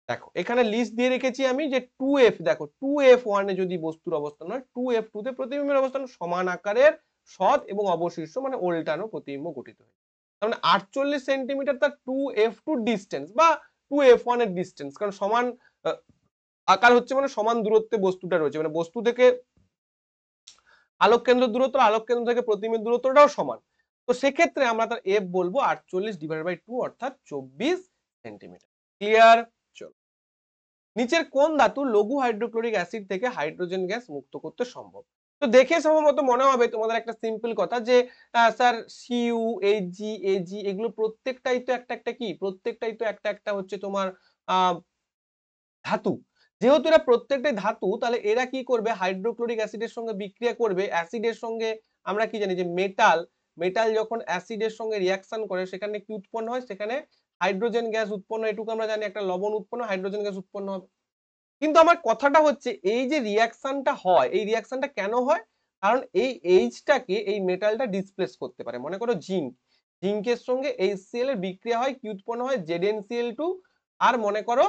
দেখো, এখানে লিস্ট দিয়ে রেখেছি আমি যে টু এফ দেখো টু এফ ওয়ানে যদি বস্তুর অবস্থান হয় টু এফ টু তে প্রতিবিম্বের অবস্থান সমান আকারের সৎ এবং অবশিষ্ট মানে উল্টানো প্রতিবিম্ব গঠিত হয় তার মানে আটচল্লিশ সেন্টিমিটার তার টু এফ টু ডিস্টেন্স বা টু এফ ওয়ানের ডিস্টেন্স কারণ সমান আকার হচ্ছে মানে সমান দূরত্বে বস্তুটা রয়েছে। মানে বস্তু থেকে আলোক কেন্দ্র দূরত্ব আলোক কেন্দ্র থেকে প্রতিবিম্বের দূরত্বটাও সমান। তো সেক্ষেত্রে আমরা তার এফ বলব আটচল্লিশ ডিভাইড বাই টু অর্থাৎ চব্বিশ সেন্টিমিটার। ক্লিয়ার চলো। নিচের কোন ধাতু লঘু হাইড্রোক্লোরিক অ্যাসিড থেকে হাইড্রোজেন গ্যাস মুক্ত করতে সম্ভব? তো দেখে সম্ভবত মনে হবে তোমাদের একটা সিম্পল কথা যে স্যার সিইউ এইচজি এজি এগুলো প্রত্যেকটাই তো একটা একটা কি? প্রত্যেকটাই তো একটা একটা হচ্ছে তোমার ধাতু। যেহেতু এরা প্রত্যেকটাই ধাতু, তাহলে এরা কি করবে? হাইড্রোক্লোরিক অ্যাসিডের সঙ্গে বিক্রিয়া করবে। অ্যাসিডের সঙ্গে আমরা কি জানি যে মেটাল মেটাল যখন অ্যাসিডের সঙ্গে রিয়াকশন করে, সেখানে কি উৎপন্ন হয়? সেখানে হাইড্রোজেন গ্যাস উৎপন্ন এটুকু আমরা জানি একটা লবণ উৎপন্ন হাইড্রোজেন গ্যাস উৎপন্ন হবে। কিন্তু আমার কথাটা হচ্ছে, এই যে রিয়াকশনটা হয়, এই রিয়াকশনটা কেন হয়? কারণ এই এইচটাকে এই মেটালটা ডিসপ্লেস করতে পারে। মনে করো জিঙ্ক জিঙ্কের সঙ্গে এইচসিএল এর বিক্রিয়া হয়, কি উৎপন্ন হয়? জেডএনসিএল টু আর মনে করো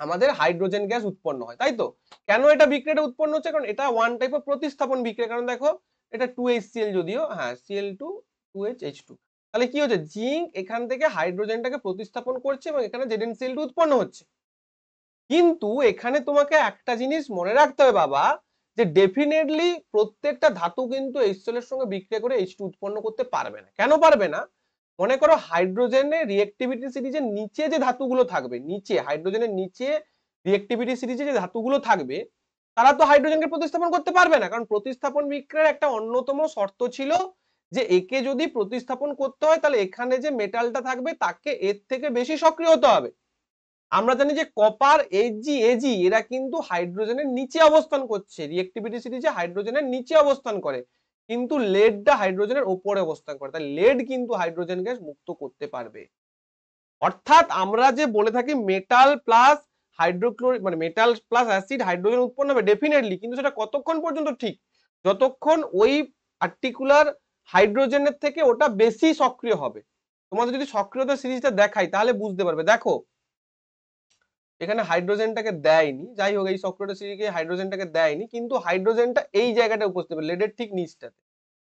আমাদের হাইড্রোজেন গ্যাস উৎপন্ন হয়, তাই তো? কেন এটা বিক্রিয়াটা উৎপন্ন হচ্ছে? কারণ এটা ওয়ান টাইপ অফ প্রতিস্থাপন বিক্রিয়া। কারণ দেখো, এটা টু এইচ যদিও হ্যাঁ C L two two H H two তাহলে কি হচ্ছে? জিঙ্ক এখান থেকে হাইড্রোজেনটাকে প্রতিস্থাপন করছে এবং এখানে জেডেন সিএল টু উৎপন্ন হচ্ছে। কিন্তু এখানে তোমাকে একটা জিনিস মনে রাখতে হবে বাবা, যে ডেফিনেটলি প্রত্যেকটা ধাতু কিন্তু এইচ সঙ্গে বিক্রিয়া করে এইচ উৎপন্ন করতে পারবে না। কেন পারবে না? মনে করো হাইড্রোজেনের রিয়েক্টিভিটি সিরিজের নিচে যে ধাতুগুলো থাকবে, নিচে হাইড্রোজেনের নিচে রিয়েক্টিভিটি সিরিজে যে ধাতুগুলো থাকবে, তারা তো হাইড্রোজেনকে প্রতিস্থাপন করতে পারবে না। কারণ প্রতিস্থাপন বিক্রিয়ার একটা অন্যতম শর্ত ছিল যে একে যদি প্রতিস্থাপন করতে হয়, তাহলে এখানে যে মেটালটা থাকবে, তাকে এর থেকে বেশি সক্রিয় হতে হবে। আমরা জানি যে কপার এজি এজি এরা কিন্তু হাইড্রোজেনের নিচে অবস্থান করছে। রিয়েক্টিভিটি সিরিজে হাইড্রোজেনের নিচে অবস্থান করে। কিন্তু লেডটা হাইড্রোজেনের ওপরে অবস্থান করে। তাই লেড কিন্তু হাইড্রোজেন গ্যাস মুক্ত করতে পারবে। অর্থাৎ আমরা যে বলে থাকি মেটাল প্লাস হাইড্রোক্লোরিক মানে মেটাল প্লাস অ্যাসিড হাইড্রোজেন উৎপন্ন হবে ডেফিনেটলি কিন্তু সেটা কতক্ষণ পর্যন্ত ঠিক? যতক্ষণ ওই পার্টিকুলার হাইড্রোজেনের থেকে ওটা বেশি সক্রিয় হবে। তোমাদের যদি সক্রিয়তা সিরিজটা দেখাই, তাহলে বুঝতে পারবে। দেখো এখানে হাইড্রোজেনটাকে দেয়নি, যাই হোক এই সক্রিয়তা সিরিজে হাইড্রোজেনটাকে দেয়নি, কিন্তু হাইড্রোজেনটা এই জায়গাটা উপস্থিত হবে লেডের ঠিক নিচটাতে।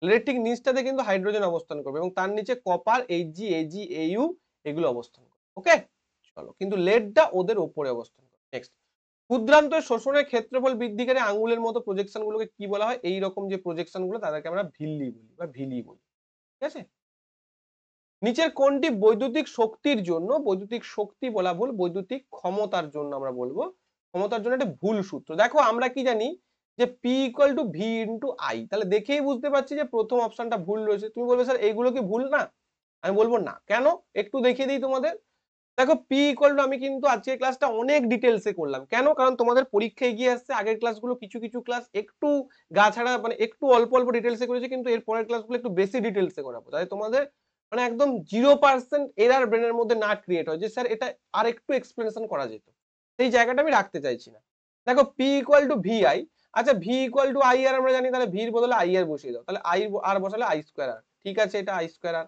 লেডের ঠিক নিচটাতে কিন্তু হাইড্রোজেন অবস্থান করবে এবং তার নিচে কপার এইচজি এজি এইউ এগুলো অবস্থান করবে ওকে চলো, কিন্তু লেডটা ওদের ওপরে অবস্থান করে নেক্সট ক্ষুদ্রান্ত শোষণের ক্ষেত্রফল বৃদ্ধিকারী আঙ্গুলের মতো প্রজেকশন গুলোকে কি বলা হয়? এই রকম যে প্রজেকশনগুলো তাদেরকে আমরা ভিল্লি বলি বা ভিলি বলি, ঠিক আছে? নিচের কোনটি বৈদ্যুতিক শক্তির জন্য, বৈদ্যুতিক শক্তি বলা ভুল, বৈদ্যুতিক ক্ষমতার জন্য আমরা বলব। ক্ষমতার জন্য একটা ভুল সূত্র। দেখো আমরা কি জানি যে P equal to V into I তাহলে দেখেই বুঝতে পারছি যে প্রথম অপশনটা ভুল রয়েছে। তুমি বলবে, স্যার, এইগুলো কি ভুল না? আমি বলব, না। কেন? একটু দেখিয়ে দিই তোমাদের। দেখো পি ইকুয়াল টু আমি কিন্তু আজকের ক্লাসটা অনেক ডিটেলসে করলাম। কেন? কারণ তোমাদের পরীক্ষা এগিয়ে আসছে, আগের ক্লাসগুলো কিছু কিছু ক্লাস একটু গা ছাড়া মানে একটু অল্প অল্প ডিটেলসে করেছে, কিন্তু এর পরের ক্লাসগুলো একটু বেশি ডিটেলসে করাবো। তাই তোমাদের মানে একদম জিরো পার্সেন্ট এরার ব্রেনের মধ্যে না ক্রিয়েট হয়, যে স্যার এটা আর একটু এক্সপ্লেনেশন করা যেত। সেই জায়গাটা আমি রাখতে চাইছি না। দেখো P equal to V I আচ্ছা V equal to I R আমরা জানি তাহলে ভির বদলে আই আর বসিয়ে দাও। তাহলে আই আর বসালে আই স্কোয়ার আর ঠিক আছে, এটা আই স্কোয়ার আর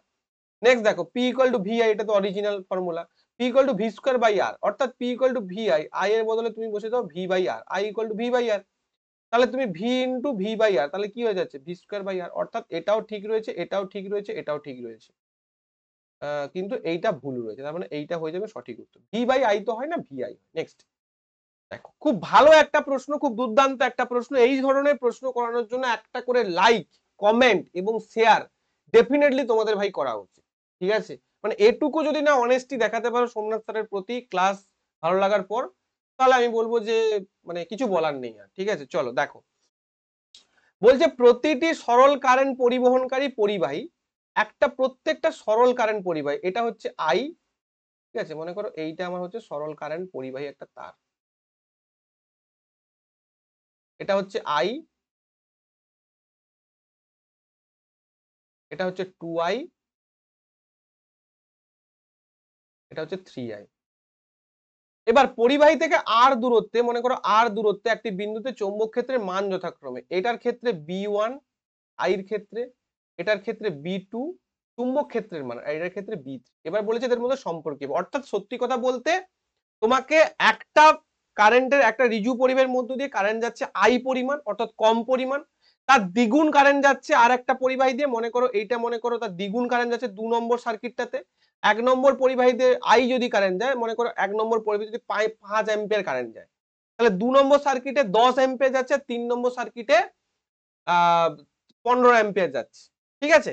নেক্সট দেখো P equal to V I এটা তো original formula P equal to V square by R অর্থাৎ P equal to V I I এর বদলে তুমি বসে দাও V by R I equal to V by R তাহলে তুমি V into V by R তাহলে কি হয়ে যাচ্ছে? ভি স্কোয়ার বাই আর অর্থাৎ এটাও ঠিক রয়েছে, এটাও ঠিক রয়েছে, এটাও ঠিক রয়েছে। কিন্তু এইটা ভুল রয়েছে। তার মানে এইটা হয়ে যাবে সঠিক উত্তর। ভি বাই আই তো হয় না ভি আই নেক্সট দেখো, খুব ভালো একটা প্রশ্ন, খুব দুর্দান্ত একটা প্রশ্ন। এই ধরনের প্রশ্ন করানোর জন্য একটা করে লাইক কমেন্ট এবং শেয়ার ডেফিনেটলি তোমাদের ভাই করা উচিত। ঠিক আছে? মানে এটুকু যদি না অনেস্টি দেখাতে পারো সোমনাথ স্যারের প্রতি ক্লাস ভালো লাগার পর, তাহলে আমি বলব যে মানে কিছু বলার নেই আর। ঠিক আছে? চলো, দেখো। বলছে, প্রতিটি সরল কারেন্ট পরিবহনকারী পরিবাহী একটা প্রত্যেকটা সরল কারেন্ট পরিবাহী, এটা হচ্ছে আই ঠিক আছে? মনে করো এইটা আমার হচ্ছে সরল কারেন্ট পরিবাহী একটা তার। এটা হচ্ছে আই এটা হচ্ছে টু আই এটা হচ্ছে থ্রি আই এবার পরিবাহী থেকে আর দূরত্বে, মনে করো আর দূরত্বে একটি বিন্দুতে চৌম্বক ক্ষেত্রের মান যথাক্রমে, এটার ক্ষেত্রে বি ওয়ান আইর ক্ষেত্রে এটার ক্ষেত্রে বি টু চুম্বক ক্ষেত্রের মান এটার ক্ষেত্রে বি এবার বলেছে এদের মধ্যে সম্পর্ক অর্থাৎ সত্যি কথা বলতে তোমাকে একটা কারেন্টের একটা রিজু পরিবের মধ্য দিয়ে কারেন্ট যাচ্ছে আই পরিমাণ, অর্থাৎ কম পরিমাণ। তার দ্বিগুণ কারেন্ট যাচ্ছে আর একটা পরিবাহী দিয়ে, মনে করো এইটা মনে করো তার দ্বিগুণ কারেন্ট যাচ্ছে দু নম্বর সার্কিটটাতে এক নম্বর পরিবাহীতে আই যদি কারেন্ট যায়, মনে করো এক নম্বর পরিবাহী যদি পাঁচ অ্যাম্পিয়ার কারেন্ট যায়, তাহলে দু নম্বর সার্কিটে দশ অ্যাম্পিয়ার যাচ্ছে, তিন নম্বর সার্কিটে আহ, পনেরো অ্যাম্পিয়ার যাচ্ছে। ঠিক আছে?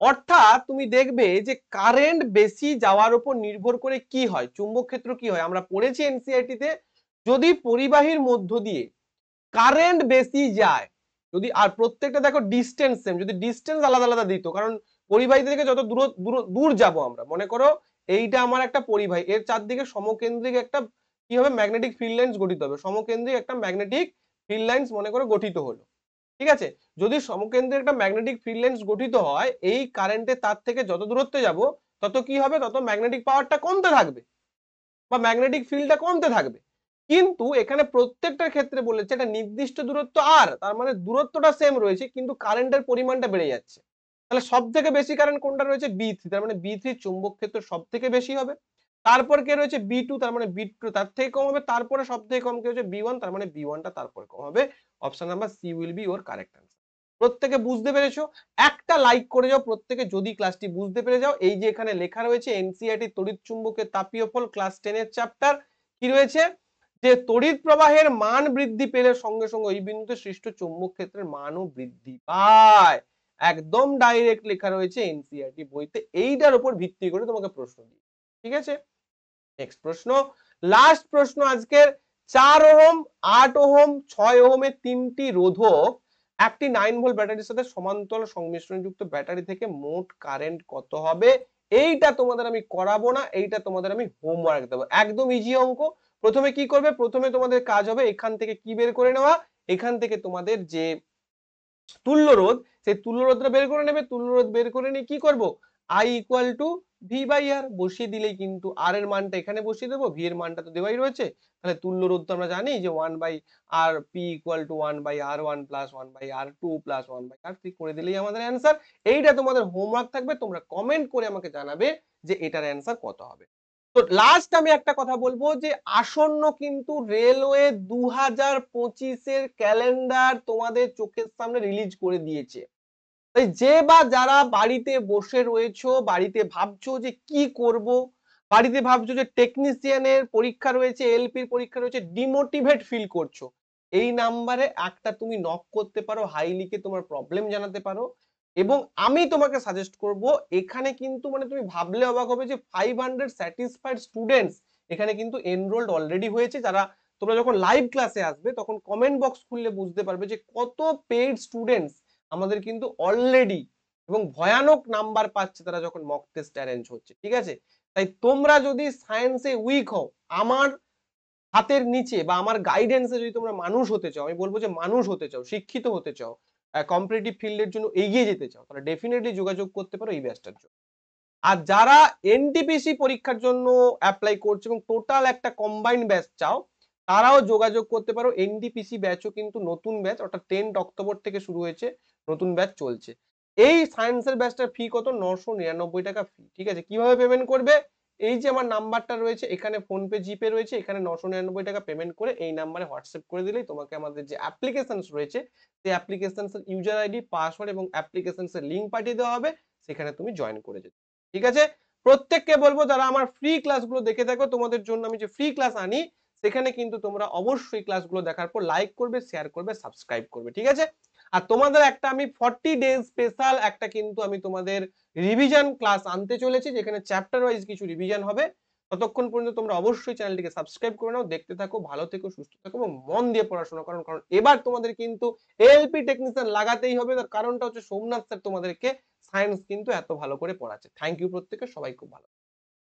অর্থাৎ তুমি দেখবে যে কারেন্ট বেশি যাওয়ার উপর নির্ভর করে কি হয়? চুম্বক ক্ষেত্র কি হয়? আমরা পড়েছি এনসিআইটি তে, যদি পরিবাহীর মধ্য দিয়ে কারেন্ট বেশি যায়, যদি, আর প্রত্যেকটা দেখো ডিস্টেন্স সেম যদি ডিস্টেন্স আলাদা আলাদা দিত, কারণ পরিবাহী থেকে যত দূর দূর যাব আমরা, মনে করো এইটা আমার একটা পরিবাহী, এর চারদিকে সমকেন্দ্রিক একটা কি হবে? ম্যাগনেটিক ফিল্ড লাইন্স গঠিত হবে। সমকেন্দ্রিক একটা ম্যাগনেটিক ফিল্ড লাইন্স মনে করো গঠিত হলো। ঠিক আছে? যদি সমকেন্দ্রে একটা ম্যাগনেটিক ফিল্ড লাইন্স গঠিত হয়, এই কারেন্টে তার থেকে যত দূরত্বে যাব, তত কি হবে? তত ম্যাগনেটিক পাওয়ারটা কমতে থাকবে। বা ম্যাগনেটিক ফিল্ডটা কমতে থাকবে। কিন্তু এখানে প্রত্যেকটার ক্ষেত্রে বলেছে একটা নির্দিষ্ট দূরত্ব আর তার মানে দূরত্বটা সেম রয়েছে, কিন্তু কারেন্টের পরিমাণটা বেড়ে যাচ্ছে। তাহলে সব থেকে বেশি কারেন্ট কোনটা রয়েছে? বি থ্রি তার মানে বি থ্রি চুম্বক ক্ষেত্র সব থেকে বেশি হবে। তারপর কে রয়েছে? বি টু তার মানে বি টু তার থেকে কম হবে। তারপরে সব থেকে কম কে হচ্ছে? বি ওয়ান তার মানে বি ওয়ানটা তারপরে কম হবে। Option number C will be our correct answer প্রত্যেকে বুঝতে পেরেছ? একটা লাইক করে যাও, প্রত্যেকে যদি ক্লাসটি বুঝতে পেরে যাও, এই যে এখানে লেখা রয়েছে এনসিআরটি তড়িৎ চুম্বকের তাপীয় ফল ক্লাস টেনের চ্যাপ্টার কি রয়েছে? যে তড়িৎ প্রবাহের মান বৃদ্ধি পেলে সঙ্গে সঙ্গে ওই বিন্দুতে সৃষ্ট চুম্বক ক্ষেত্রের মানও বৃদ্ধি পায়। একদম ডাইরেক্ট লেখা রয়েছে এনসিআরটি বইতে, এইটার উপর ভিত্তি করে তোমাকে প্রশ্ন দিই। ঠিক আছে? নেক্সট প্রশ্ন। লাস্ট প্রশ্ন আজকের। চার ওহম, আট ওহম, ছয় ওহমের তিনটি রোধক একটি নাইন ভোল্ট ব্যাটারির সাথে সমান্তরাল সংমিশ্রণযুক্ত ব্যাটারি থেকে মোট কারেন্ট কত হবে? এইটা তোমাদের আমি করাবো না, এইটা তোমাদের আমি হোমওয়ার্ক দেবো। একদম ইজি অঙ্ক। প্রথমে কি করবে? প্রথমে তোমাদের কাজ হবে এখান থেকে কি বের করে নেওয়া? এখান থেকে তোমাদের যে তুল্য রোধ, সেই তুল্য রোধটা বের করে নেবে। তুল্য রোধ বের করে নিয়ে কি করব? I equal to V by R বসিয়ে দিলেই কিন্তু আর এর মানটা এখানে বসিয়ে দেবো ভি এর মানটা তো দেওয়াই রয়েছে। তাহলে তুল্য রোধ তো আমরা জানি যে one by R P equal to one by R one plus one by R two plus one by R three করে দিলেই আমাদের অ্যান্সার এইটা তোমাদের হোমওয়ার্ক থাকবে, তোমরা কমেন্ট করে আমাকে জানাবে যে এটার অ্যান্সার কত হবে। তো লাস্ট আমি একটা কথা বলব যে আসন্ন কিন্তু রেলওয়ে দু হাজার পঁচিশের ক্যালেন্ডার তোমাদের চোখের সামনে রিলিজ করে দিয়েছে। যে বা যারা বাড়িতে বসে রয়েছো, বাড়িতে ভাবছ যে কি করব, বাড়িতে ভাবছ যে টেকনিশিয়ানের পরীক্ষা রয়েছে এলপির পরীক্ষা রয়েছে ডিমোটিভেট ফিল করছ। এই নাম্বারে একটা তুমি নক করতে পারো হাইলিকে তোমার প্রবলেম জানাতে পারো এবং আমি তোমাকে সাজেস্ট করব, এখানে কিন্তু মানে তুমি ভাবলে অবাক হবে যে ফাইভ হান্ড্রেড স্যাটিসফাইড স্টুডেন্টস এখানে কিন্তু এনরোল্ড অলরেডি হয়েছে। যারা তোমরা যখন লাইভ ক্লাসে আসবে, তখন কমেন্ট বক্স খুললে বুঝতে পারবে যে কত পেইড স্টুডেন্টস আমাদের কিন্তু অলরেডি এবং ভয়ানক নাম্বার পাচ্ছে তারা যখন মক টেস্ট অ্যারেঞ্জ হচ্ছে, ঠিক আছে? তাই তোমরা যদি সায়েন্সে উইক হও, আমার হাতের নিচে বা আমার গাইডেন্সে যদি তোমরা মানুষ হতে চাও, আমি বলব যে মানুষ হতে চাও, শিক্ষিত হতে চাও কম্পিটিটিভ ফিল্ডের জন্য এগিয়ে যেতে চাও, তাহলে ডেফিনেটলি যোগাযোগ করতে পারো এই ব্যাচটার জন্য। আর যারা এনটিপিসি পরীক্ষার জন্য অ্যাপ্লাই করছে এবং টোটাল একটা কম্বাইন্ড ব্যাচ চাও, তারাও যোগাযোগ করতে পারো। এনডিপিসি ব্যাচও কিন্তু নতুন ব্যাচ অর্থাৎ টেন্থ অক্টোবর থেকে শুরু হয়েছে। নতুন ব্যাচ চলছে। এই সায়েন্সের ব্যাচটার ফি কত? নশো নিরানব্বই টাকা ফি ঠিক আছে? কীভাবে পেমেন্ট করবে? এই যে আমার নাম্বারটা রয়েছে, এখানে ফোনপে জিপে রয়েছে, এখানে নশো নিরানব্বই টাকা পেমেন্ট করে এই নাম্বারে হোয়াটসঅ্যাপ করে দিলেই তোমাকে আমাদের যে অ্যাপ্লিকেশনস রয়েছে, সেই অ্যাপ্লিকেশনস এর ইউজার আইডি পাসওয়ার্ড এবং অ্যাপ্লিকেশনস এর লিঙ্ক পাঠিয়ে দেওয়া হবে, সেখানে তুমি জয়েন করে যেতে ঠিক আছে? প্রত্যেককে বলব, যারা আমার ফ্রি ক্লাসগুলো দেখে থাকো, তোমাদের জন্য আমি যে ফ্রি ক্লাস আনি, সেখানে কিন্তু তোমরা অবশ্যই ক্লাসগুলো দেখার পর লাইক করবে শেয়ার করবে সাবস্ক্রাইব করবে, ঠিক আছে? আর তোমাদের একটা আমি ফর্টি ডেজ স্পেশাল একটা কিন্তু আমি তোমাদের রিভিশন ক্লাস আনতে চলেছি, যেখানে চ্যাপ্টার ওয়াইজ কিছু রিভিশন হবে। ততক্ষণ পর্যন্ত তোমরা অবশ্যই চ্যানেলটিকে সাবস্ক্রাইব করে নাও, দেখতে থাকো, ভালো থেকো, সুস্থ থাকো এবং মন দিয়ে পড়াশোনা করো, কারণ এবার তোমাদের কিন্তু এলপি টেকনিশিয়ান লাগাতেই হবে। তার কারণটা হচ্ছে সোমনাথ স্যার তোমাদেরকে সায়েন্স কিন্তু এত ভালো করে পড়াচ্ছে। থ্যাংক ইউ প্রত্যেকে সবাই খুব ভালো।